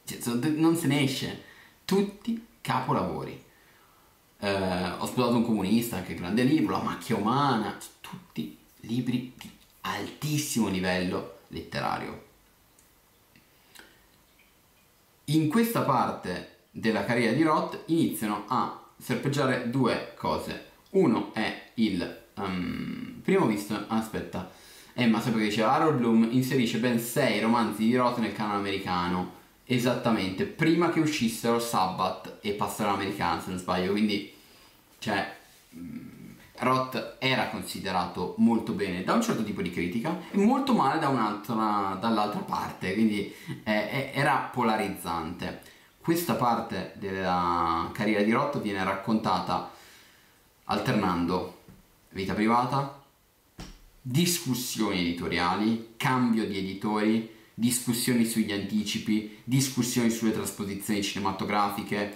[SPEAKER 1] Cioè, non se ne esce, tutti capolavori. Eh, ho sposato un comunista, anche grande libro, La macchia umana, cioè, tutti libri di altissimo livello letterario. In questa parte della carriera di Roth iniziano a serpeggiare due cose. Uno è il um, primo visto, aspetta, Emma sempre che diceva Harold Bloom inserisce ben sei romanzi di Roth nel canone americano. Esattamente, prima che uscissero Sabbath e Pastoral Americana, se non sbaglio, quindi, cioè, Roth era considerato molto bene da un certo tipo di critica e molto male da dall'altra parte, quindi eh, era polarizzante. Questa parte della carriera di Roth viene raccontata alternando vita privata, discussioni editoriali, cambio di editori, discussioni sugli anticipi, discussioni sulle trasposizioni cinematografiche,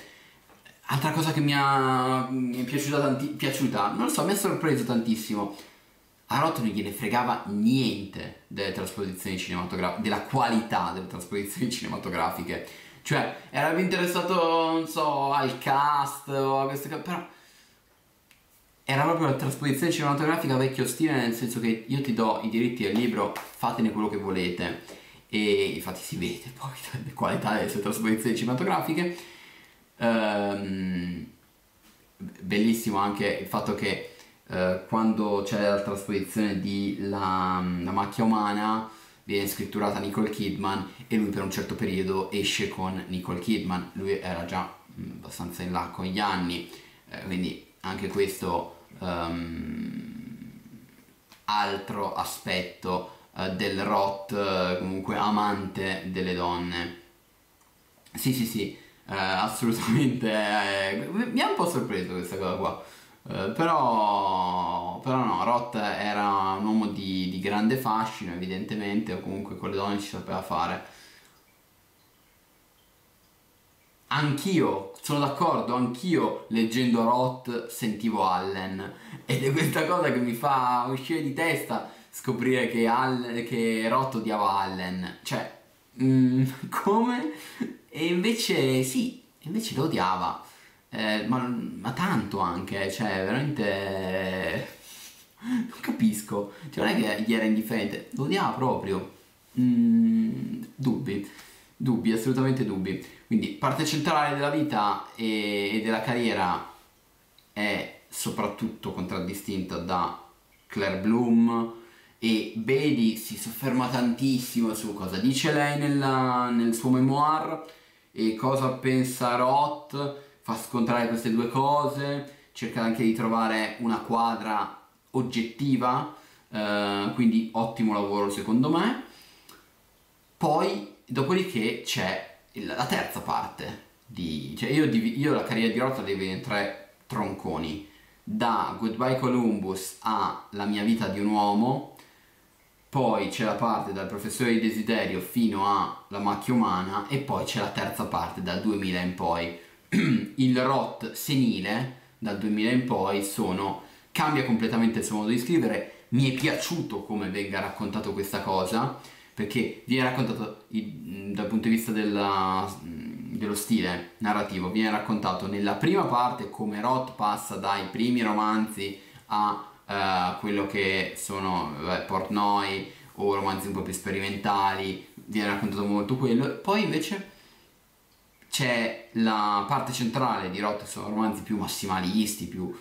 [SPEAKER 1] Altra cosa che mi, ha, mi è piaciuta, tanti, piaciuta, non lo so, mi ha sorpreso tantissimo. A Roth non gliene fregava niente delle trasposizioni cinematografiche, della qualità delle trasposizioni cinematografiche. Cioè, era interessato, non so, al cast o a queste cose, però era proprio la trasposizione cinematografica vecchio stile, nel senso che io ti do i diritti del libro, fatene quello che volete. E infatti si vede poi la qualità delle sue trasposizioni cinematografiche Ehm, bellissimo anche il fatto che eh, quando c'è la trasposizione di La, la macchia umana viene scritturata Nicole Kidman e lui per un certo periodo esce con Nicole Kidman, lui era già mm, abbastanza in là con gli anni, eh, quindi anche questo um, altro aspetto uh, del Roth, uh, comunque amante delle donne. Sì, sì, sì, eh, assolutamente mi ha un po' sorpreso questa cosa qua eh, però, però no Roth era un uomo di, di grande fascino evidentemente o comunque con le donne ci sapeva fare anch'io sono d'accordo, anch'io leggendo Roth sentivo Allen ed è questa cosa che mi fa uscire di testa scoprire che, Allen, che Roth odiava Allen. Cioè, mm, come? E invece sì, invece lo odiava, eh, ma, ma, tanto anche, cioè veramente... non capisco, cioè non è che gli era indifferente, lo odiava proprio. Mm, dubbi, dubbi, assolutamente dubbi. Quindi parte centrale della vita e, e della carriera è soprattutto contraddistinta da Claire Bloom, e Bedi si sofferma tantissimo su cosa dice lei nella, nel suo memoir e cosa pensa Roth, fa scontrare queste due cose, cerca anche di trovare una quadra oggettiva, eh, quindi ottimo lavoro secondo me. Poi, dopodiché c'è la terza parte, di, cioè io, io la carriera di Roth la divido in tre tronconi, da Goodbye Columbus a La mia vita di un uomo, poi c'è la parte dal professore di desiderio fino alla macchia umana e poi c'è la terza parte dal 2000 in poi. il rot senile dal 2000 in poi sono cambia completamente il suo modo di scrivere. Mi è piaciuto come venga raccontato questa cosa perché viene raccontato dal punto di vista della, dello stile narrativo, viene raccontato nella prima parte come Roth passa dai primi romanzi a uh, quello che sono beh, Portnoy o romanzi un po' più sperimentali, viene raccontato molto quello. Poi invece c'è la parte centrale di Roth, sono romanzi più massimalisti, più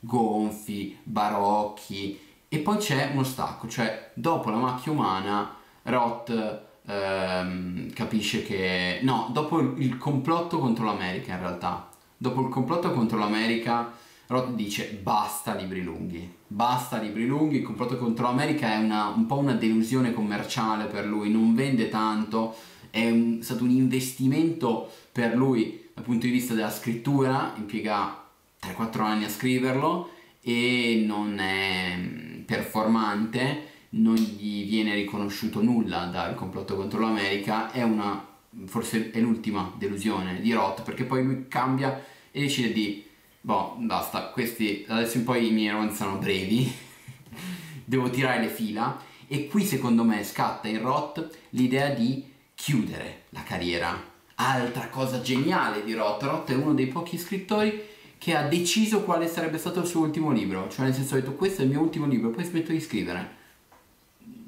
[SPEAKER 1] gonfi, barocchi, e poi c'è uno stacco, cioè dopo la macchia umana Roth ehm, capisce che... no, dopo il complotto contro l'America in realtà, dopo il complotto contro l'America Roth dice basta libri lunghi, basta libri lunghi, il complotto contro l'America è una, un po' una delusione commerciale per lui, non vende tanto, è un, stato un investimento per lui dal punto di vista della scrittura, impiega 3-4 anni a scriverlo e non è mm, performante, non gli viene riconosciuto nulla dal complotto contro l'America, è una, forse è l'ultima delusione di Roth perché poi lui cambia e decide di Boh, basta, questi adesso in poi i miei romanzi sono brevi, devo tirare le fila e qui secondo me scatta in Roth l'idea di chiudere la carriera. Altra cosa geniale di Roth, Roth è uno dei pochi scrittori che ha deciso quale sarebbe stato il suo ultimo libro, cioè nel senso ha detto questo è il mio ultimo libro, poi smetto di scrivere.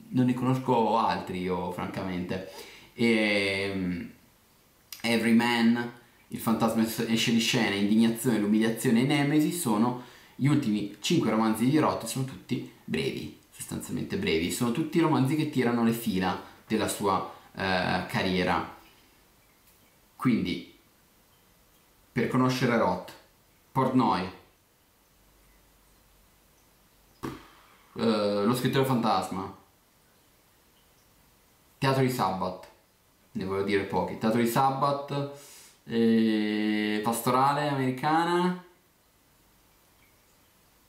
[SPEAKER 1] Non ne conosco altri io francamente. E, um, Every Man il fantasma esce di scena, Indignazione, L'umiliazione e Nemesi sono gli ultimi 5 romanzi di Roth, sono tutti brevi, sostanzialmente brevi, sono tutti romanzi che tirano le fila della sua eh, carriera. Quindi, per conoscere Roth, Portnoy, eh, lo scrittore fantasma, Teatro di Sabbath, ne voglio dire pochi, Teatro di Sabbath, eh, Pastorale americana,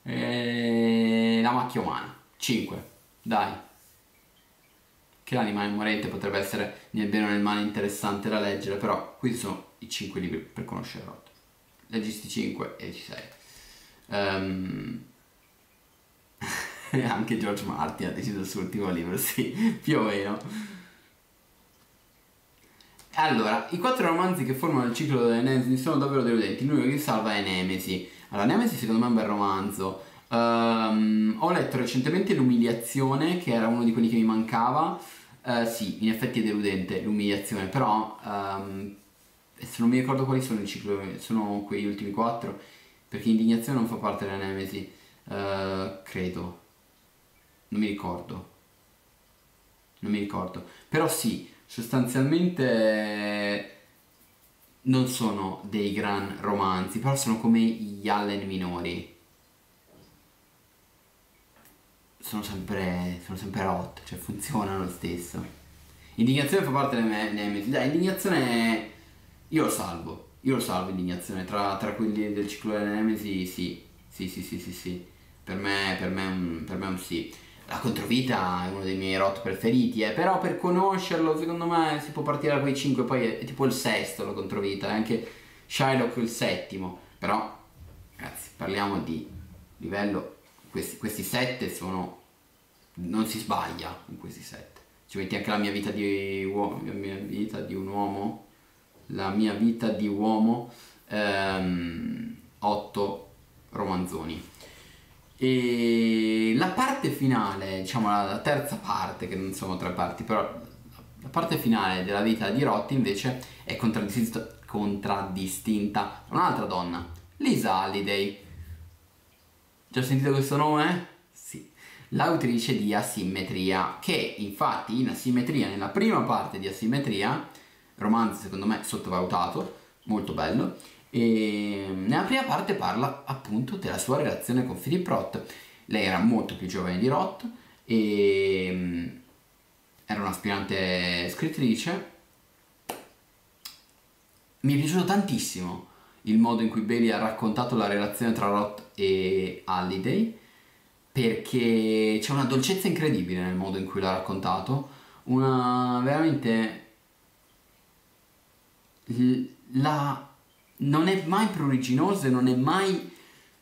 [SPEAKER 1] eh, La macchia umana, 5, dai che l'anima immorente potrebbe essere nel bene o nel male interessante da leggere, però questi sono i 5 libri per conoscere Roth. Leggisti 5 e ci sei. Um, anche George Martin ha deciso il suo ultimo libro, sì, più o meno. Allora, i quattro romanzi che formano il ciclo delle Nemesi sono davvero deludenti. L'unico che salva è Nemesi. Allora, Nemesi secondo me è un bel romanzo. Um, ho letto recentemente L'umiliazione, che era uno di quelli che mi mancava. Uh, sì, in effetti è deludente l'umiliazione, però um, se non mi ricordo quali sono i ciclo, sono quegli ultimi quattro, perché indignazione non fa parte della Nemesi, uh, credo, non mi ricordo, non mi ricordo, però sì, sostanzialmente non sono dei gran romanzi, però sono come gli Allen minori sono sempre, sono sempre hot, cioè funzionano lo stesso. Indignazione fa parte delle mie nemesi. Dai, indignazione io lo salvo, io lo salvo indignazione, tra, tra quelli del ciclo delle nemesi sì, sì, sì, sì, sì, sì. Per me, per me, un, per me è un sì. La controvita è uno dei miei rot preferiti, eh, però per conoscerlo secondo me si può partire da quei 5, poi è, è tipo il sesto la controvita, è anche Shylock il settimo, però ragazzi parliamo di livello questi, questi sette sono... non si sbaglia in questi sette. Ci metti anche la mia vita di uomo, la mia vita di un uomo, la mia vita di uomo, ehm, otto romanzoni. E la parte finale, diciamo la terza parte, che non sono tre parti, però la parte finale della vita di Rotti invece è contraddistinta, contraddistinta da un'altra donna, Lisa Halliday, Già sentito questo nome? Sì. L'autrice di Asimmetria, che infatti in Asimmetria, nella prima parte di Asimmetria, romanzo secondo me sottovalutato, molto bello, e nella prima parte parla appunto della sua relazione con Philip Roth. Lei era molto più giovane di Roth e mm, era un'aspirante scrittrice. Mi è piaciuto tantissimo il modo in cui Bailey ha raccontato la relazione tra Roth e Halliday perché c'è una dolcezza incredibile nel modo in cui l'ha raccontato, una veramente la non è mai pruriginoso e non è mai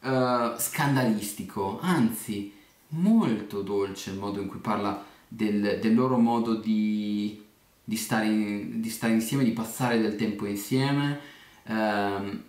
[SPEAKER 1] uh, scandalistico, anzi molto dolce il modo in cui parla del, del loro modo di, di, stare in, di, stare insieme, di passare del tempo insieme. Um,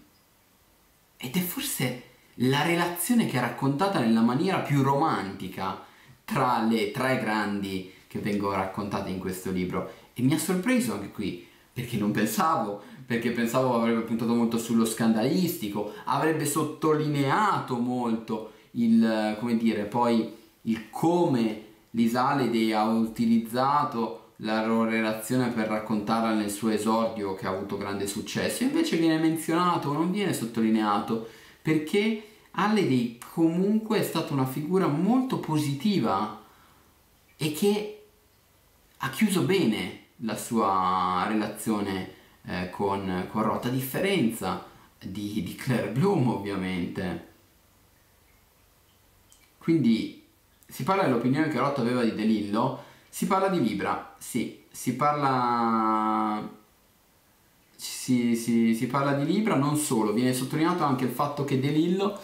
[SPEAKER 1] ed è forse la relazione che è raccontata nella maniera più romantica tra le tre grandi che vengono raccontate in questo libro. E mi ha sorpreso anche qui, perché non pensavo, perché pensavo avrebbe puntato molto sullo scandalistico, avrebbe sottolineato molto il, come dire, poi il come Lisalide ha utilizzato la loro relazione per raccontarla nel suo esordio che ha avuto grande successo, invece viene menzionato, non viene sottolineato, perché Halliday comunque è stata una figura molto positiva e che ha chiuso bene la sua relazione eh, con, con Roth, a differenza di, di Claire Bloom ovviamente. Quindi si parla dell'opinione che Roth aveva di De Lillo, si parla di Libra, sì, si parla... Si, si, si, parla di Libra, non solo, viene sottolineato anche il fatto che De Lillo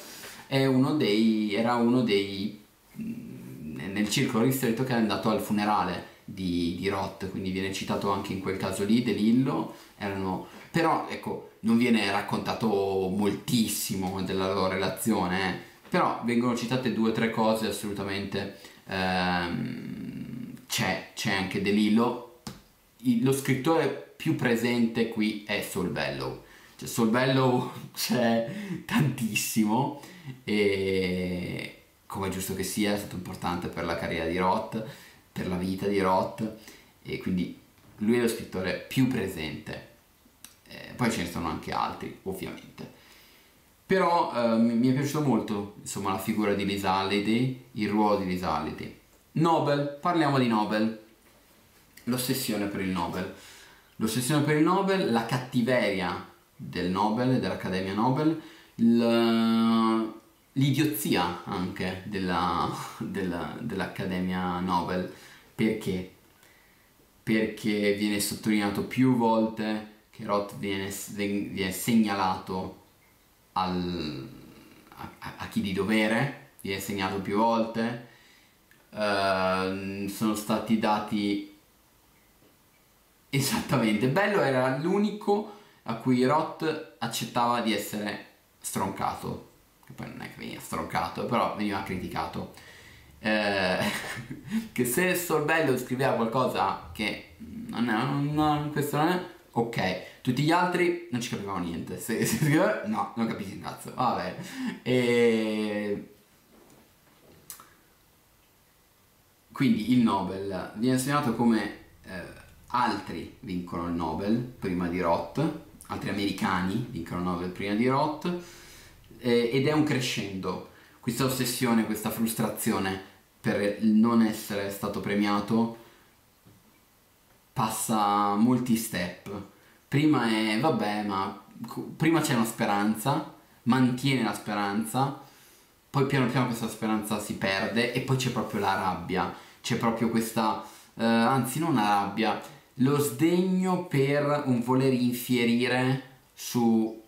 [SPEAKER 1] uno dei, era uno dei... Mm, nel circolo ristretto che è andato al funerale di, di Roth, quindi viene citato anche in quel caso lì, De Lillo, erano... però ecco, non viene raccontato moltissimo della loro relazione, eh. però vengono citate due o tre cose assolutamente... Ehm, c'è, c'è anche De Lillo, lo scrittore più presente qui è Solvello. Cioè, Solvello c'è tantissimo e come è giusto che sia è stato importante per la carriera di Roth, per la vita di Roth e quindi lui è lo scrittore più presente. eh, poi ce ne sono anche altri, ovviamente. Però eh, mi è piaciuto molto insomma, la figura di Lisa Halliday, il ruolo di Lisa Halliday. Nobel, parliamo di Nobel. L'ossessione per il Nobel. L'ossessione per il Nobel, la cattiveria del Nobel, dell'Accademia Nobel, l'idiozia anche della, della, dell'Accademia Nobel. Perché? Perché viene sottolineato più volte che Roth viene, viene segnalato al, a, a, chi di dovere, viene segnalato più volte, uh, sono stati dati esattamente, bello era l'unico a cui Roth accettava di essere stroncato, che poi non è che veniva stroncato, però veniva criticato. Eh, che se Sorbello scriveva qualcosa che non è, non, questo non è, ok, tutti gli altri non ci capivano niente, se, se no, non capisci un cazzo, vabbè, e... Quindi il Nobel viene segnato come eh, altri vincono il Nobel prima di Roth, altri americani vincono il Nobel prima di Roth eh, ed è un crescendo. Questa ossessione, questa frustrazione per non essere stato premiato passa molti step. Prima è vabbè, ma prima c'è una speranza, mantiene la speranza, poi piano piano questa speranza si perde e poi c'è proprio la rabbia, c'è proprio questa, eh, anzi non la rabbia, lo sdegno per un voler infierire su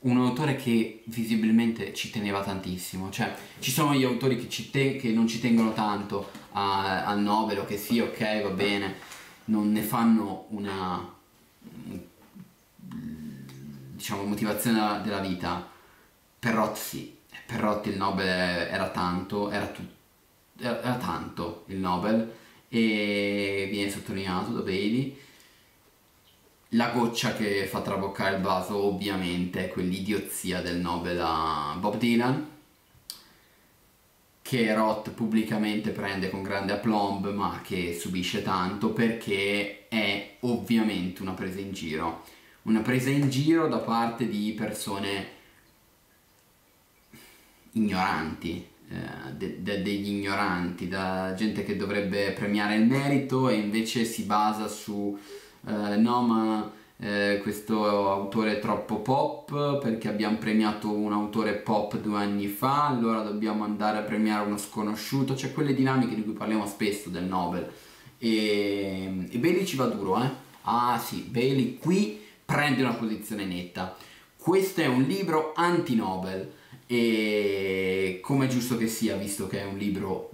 [SPEAKER 1] un autore che visibilmente ci teneva tantissimo, cioè ci sono gli autori che, te- che non ci tengono tanto al Nobel che sì, ok, va bene, non ne fanno una diciamo motivazione della vita. Per Roth sì, per Roth il Nobel era tanto, era, tu- era tanto il Nobel e viene sottolineato da Bailey. La goccia che fa traboccare il vaso ovviamente è quell'idiozia del Nobel a Bob Dylan che Roth pubblicamente prende con grande aplomb ma che subisce tanto perché è ovviamente una presa in giro. Una presa in giro da parte di persone ignoranti eh, de- de- degli ignoranti da gente che dovrebbe premiare il merito e invece si basa su eh, no ma eh, questo autore è troppo pop perché abbiamo premiato un autore pop due anni fa, allora dobbiamo andare a premiare uno sconosciuto, cioè quelle dinamiche di cui parliamo spesso del Nobel. E, e Bailey ci va duro, eh? Ah sì, Bailey qui prende una posizione netta. Questo è un libro anti-Nobel e come è giusto che sia, visto che è un libro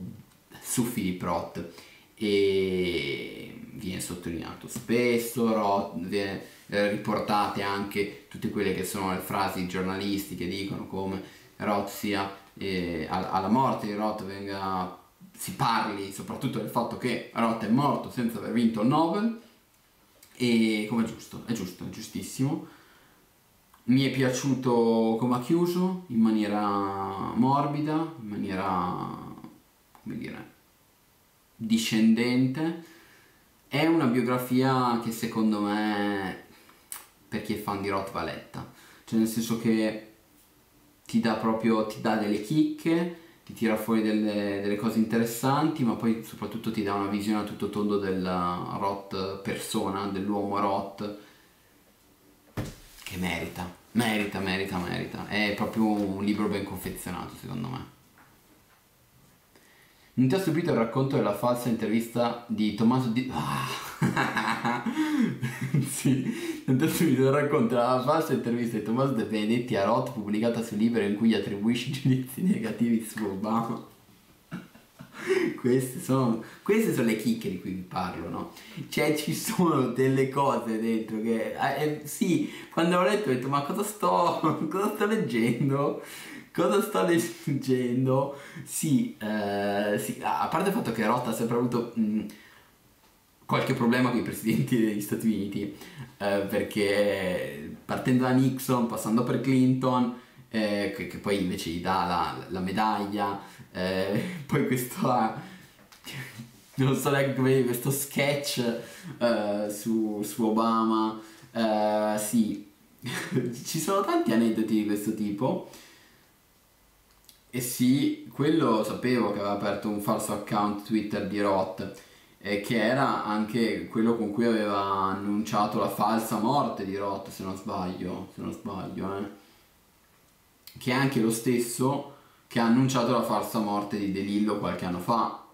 [SPEAKER 1] su Philip Roth e viene sottolineato spesso, Roth, viene eh, riportate anche tutte quelle che sono le frasi giornalisti che dicono come Roth sia eh, alla morte di Roth venga, si parli soprattutto del fatto che Roth è morto senza aver vinto il Nobel e come è giusto, è giusto, è giustissimo. Mi è piaciuto come ha chiuso, in maniera morbida, in maniera, come dire, discendente. È una biografia che secondo me, per chi è fan di Roth, va letta. Cioè nel senso che ti dà proprio, ti dà delle chicche, ti tira fuori delle, delle, cose interessanti, ma poi soprattutto ti dà una visione a tutto tondo del Roth persona, dell'uomo Roth, che merita, merita, merita, merita. È proprio un libro ben confezionato secondo me. Non ti ha stupito il racconto della falsa intervista di Tommaso Di... Ah. sì, non ti ha stupito il racconto della falsa intervista di Tommaso De Benedetti a Roth pubblicata su Libero in cui gli attribuisce giudizi negativi su Obama. Queste sono, queste sono le chicche di cui vi parlo, no? Cioè ci sono delle cose dentro che... Eh, eh sì, quando ho letto ho detto ma cosa sto, cosa sto leggendo? Cosa sto leggendo? Sì, eh, sì, a parte il fatto che Roth ha sempre avuto mh, qualche problema con i presidenti degli Stati Uniti, eh, perché partendo da Nixon, passando per Clinton, eh, che, che, poi invece gli dà la, la medaglia, eh, poi questo non so neanche come questo sketch uh, su, su, Obama, uh, sì, ci sono tanti aneddoti di questo tipo. E sì, quello sapevo che aveva aperto un falso account Twitter di Roth, e che era anche quello con cui aveva annunciato la falsa morte di Roth, se non sbaglio, se non sbaglio, eh. Che è anche lo stesso che ha annunciato la falsa morte di De Lillo qualche anno fa.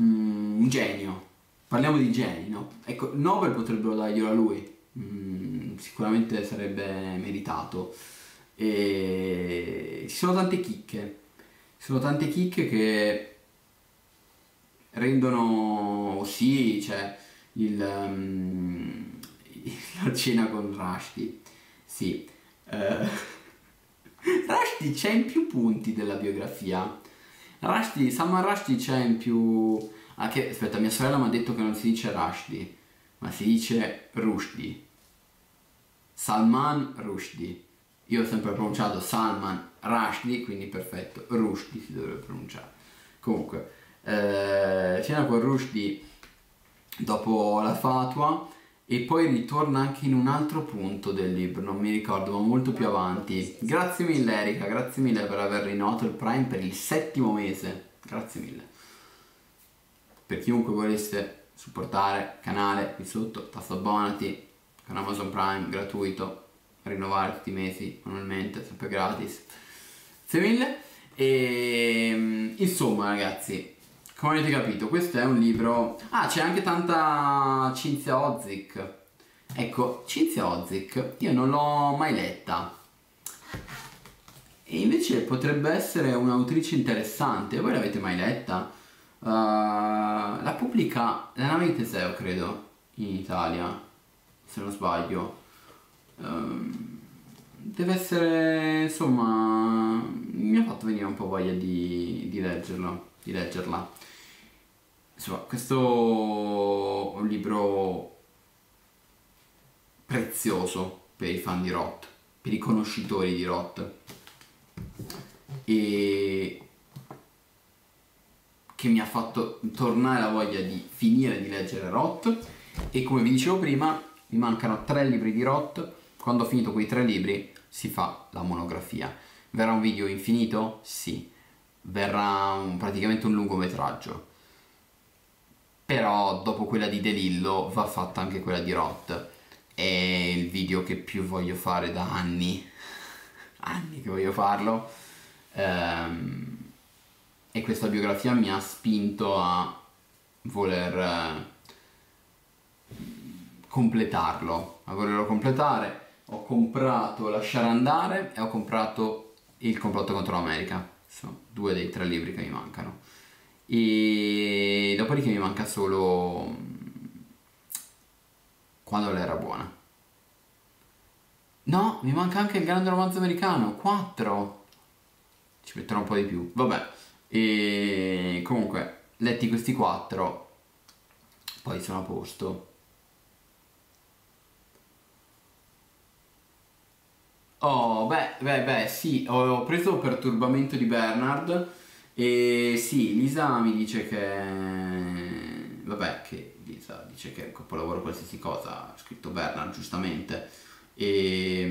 [SPEAKER 1] Mm, un genio. Parliamo di geni, no? Ecco, Nobel potrebbero darglielo a lui. Mm, sicuramente sarebbe meritato. E ci sono tante chicche. Ci sono tante chicche che rendono sì, cioè il, um, la cena con Rushdie. Sì. Uh, Rushdie c'è in più punti della biografia. Rushdie, Salman Rushdie c'è in più... Ah, che, aspetta, mia sorella mi ha detto che non si dice Rushdie, ma si dice Rushdie. Salman Rushdie. Io ho sempre pronunciato Salman Rushdie, quindi perfetto. Rushdie si dovrebbe pronunciare. Comunque, eh, cena con Rushdie dopo la fatua e poi ritorna anche in un altro punto del libro, non mi ricordo, ma molto più avanti. Grazie mille Erika, grazie mille per aver rinnovato il Prime per il settimo mese, grazie mille. Per chiunque volesse supportare canale, qui sotto, tasto abbonati, con Amazon Prime, gratuito, rinnovare tutti i mesi, manualmente, sempre gratis. Grazie mille. E insomma ragazzi, come avete capito, questo è un libro... Ah, c'è anche tanta Cinzia Ozic. Ecco, Cinzia Ozic io non l'ho mai letta. E invece potrebbe essere un'autrice interessante. Voi l'avete mai letta? Uh, la pubblica la nave di Teseo, credo, in Italia, se non sbaglio. Uh, deve essere, insomma, mi ha fatto venire un po' voglia di, di leggerlo, di leggerla. Insomma, questo è un libro prezioso per i fan di Roth, per i conoscitori di Roth e che mi ha fatto tornare la voglia di finire di leggere Roth e come vi dicevo prima mi mancano tre libri di Roth quando ho finito quei tre libri si fa la monografia. Verrà un video infinito? sì. Verrà un, praticamente un lungometraggio. Però dopo quella di Delillo va fatta anche quella di Roth. È il video che più voglio fare da anni. Anni che voglio farlo. Ehm, e questa biografia mi ha spinto a voler eh, completarlo. A volerlo completare ho comprato Lasciare andare e ho comprato Il complotto contro l'America sono due dei tre libri che mi mancano e dopodiché mi manca solo quando lei era buona. No, mi manca anche il grande romanzo americano, 4. Ci metterò un po' di più. Vabbè. E comunque, letti questi 4, poi sono a posto. Oh, beh, beh, beh, sì, ho preso Perturbamento di Bernard e sì, Lisa mi dice che... Vabbè, che Lisa dice che è un capolavoro qualsiasi cosa, ha scritto Bernard giustamente. E...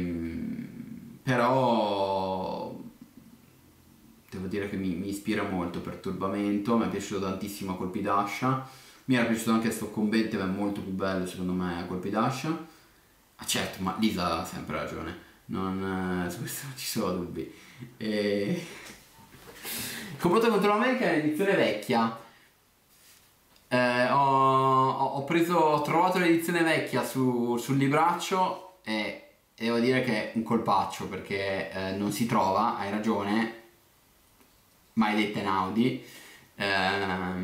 [SPEAKER 1] Però devo dire che mi, mi ispira molto Perturbamento, mi è piaciuto tantissimo a colpi d'ascia. Mi era piaciuto anche Stoccombente, ma è molto più bello secondo me a colpi d'ascia. Ah certo, ma Lisa ha sempre ragione, non, su questo non ci sono dubbi. E... Complotto contro l'America è l'edizione vecchia. Eh, ho, ho, preso, ho trovato l'edizione vecchia su, sul libraccio e, devo dire che è un colpaccio perché eh, non si trova, hai ragione, maledetta Naudi. Eh,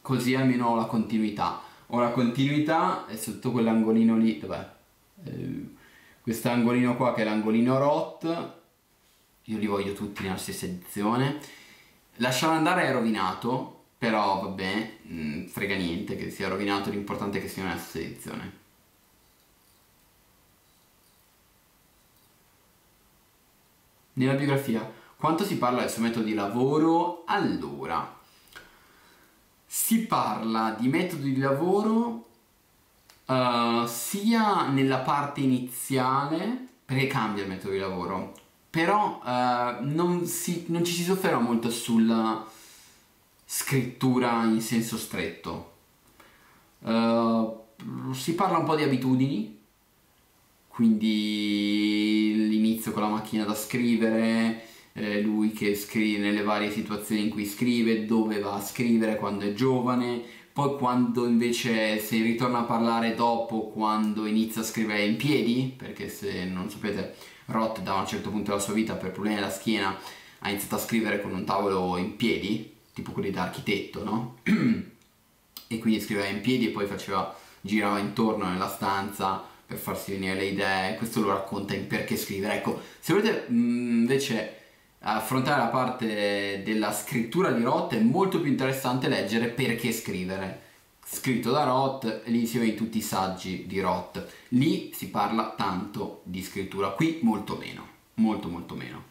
[SPEAKER 1] così almeno ho la continuità. Ho la continuità e sotto quell'angolino lì, dov'è? Eh, quest'angolino qua che è l'angolino rot io li voglio tutti nella stessa edizione. Lasciare andare è rovinato, però vabbè, mh, mm, frega niente che sia rovinato, l'importante è che sia nella stessa edizione. Nella biografia, quanto si parla del suo metodo di lavoro? Allora, si parla di metodo di lavoro Uh, sia nella parte iniziale, perché cambia il metodo di lavoro, però uh, non, si, non, ci si sofferma molto sulla scrittura in senso stretto. Uh, si parla un po' di abitudini, quindi l'inizio con la macchina da scrivere, eh, lui che scrive nelle varie situazioni in cui scrive, dove va a scrivere quando è giovane, poi quando invece si ritorna a parlare dopo, quando inizia a scrivere in piedi, perché se non sapete, Roth da un certo punto della sua vita per problemi alla schiena ha iniziato a scrivere con un tavolo in piedi, tipo quelli da architetto, no? e quindi scriveva in piedi e poi faceva, girava intorno nella stanza per farsi venire le idee, questo lo racconta in perché scrivere. Ecco, se volete mm, invece affrontare la parte della scrittura di Roth è molto più interessante leggere Perché scrivere. Scritto da Roth l'insieme di tutti i saggi di Roth. Lì si parla tanto di scrittura qui molto meno molto molto meno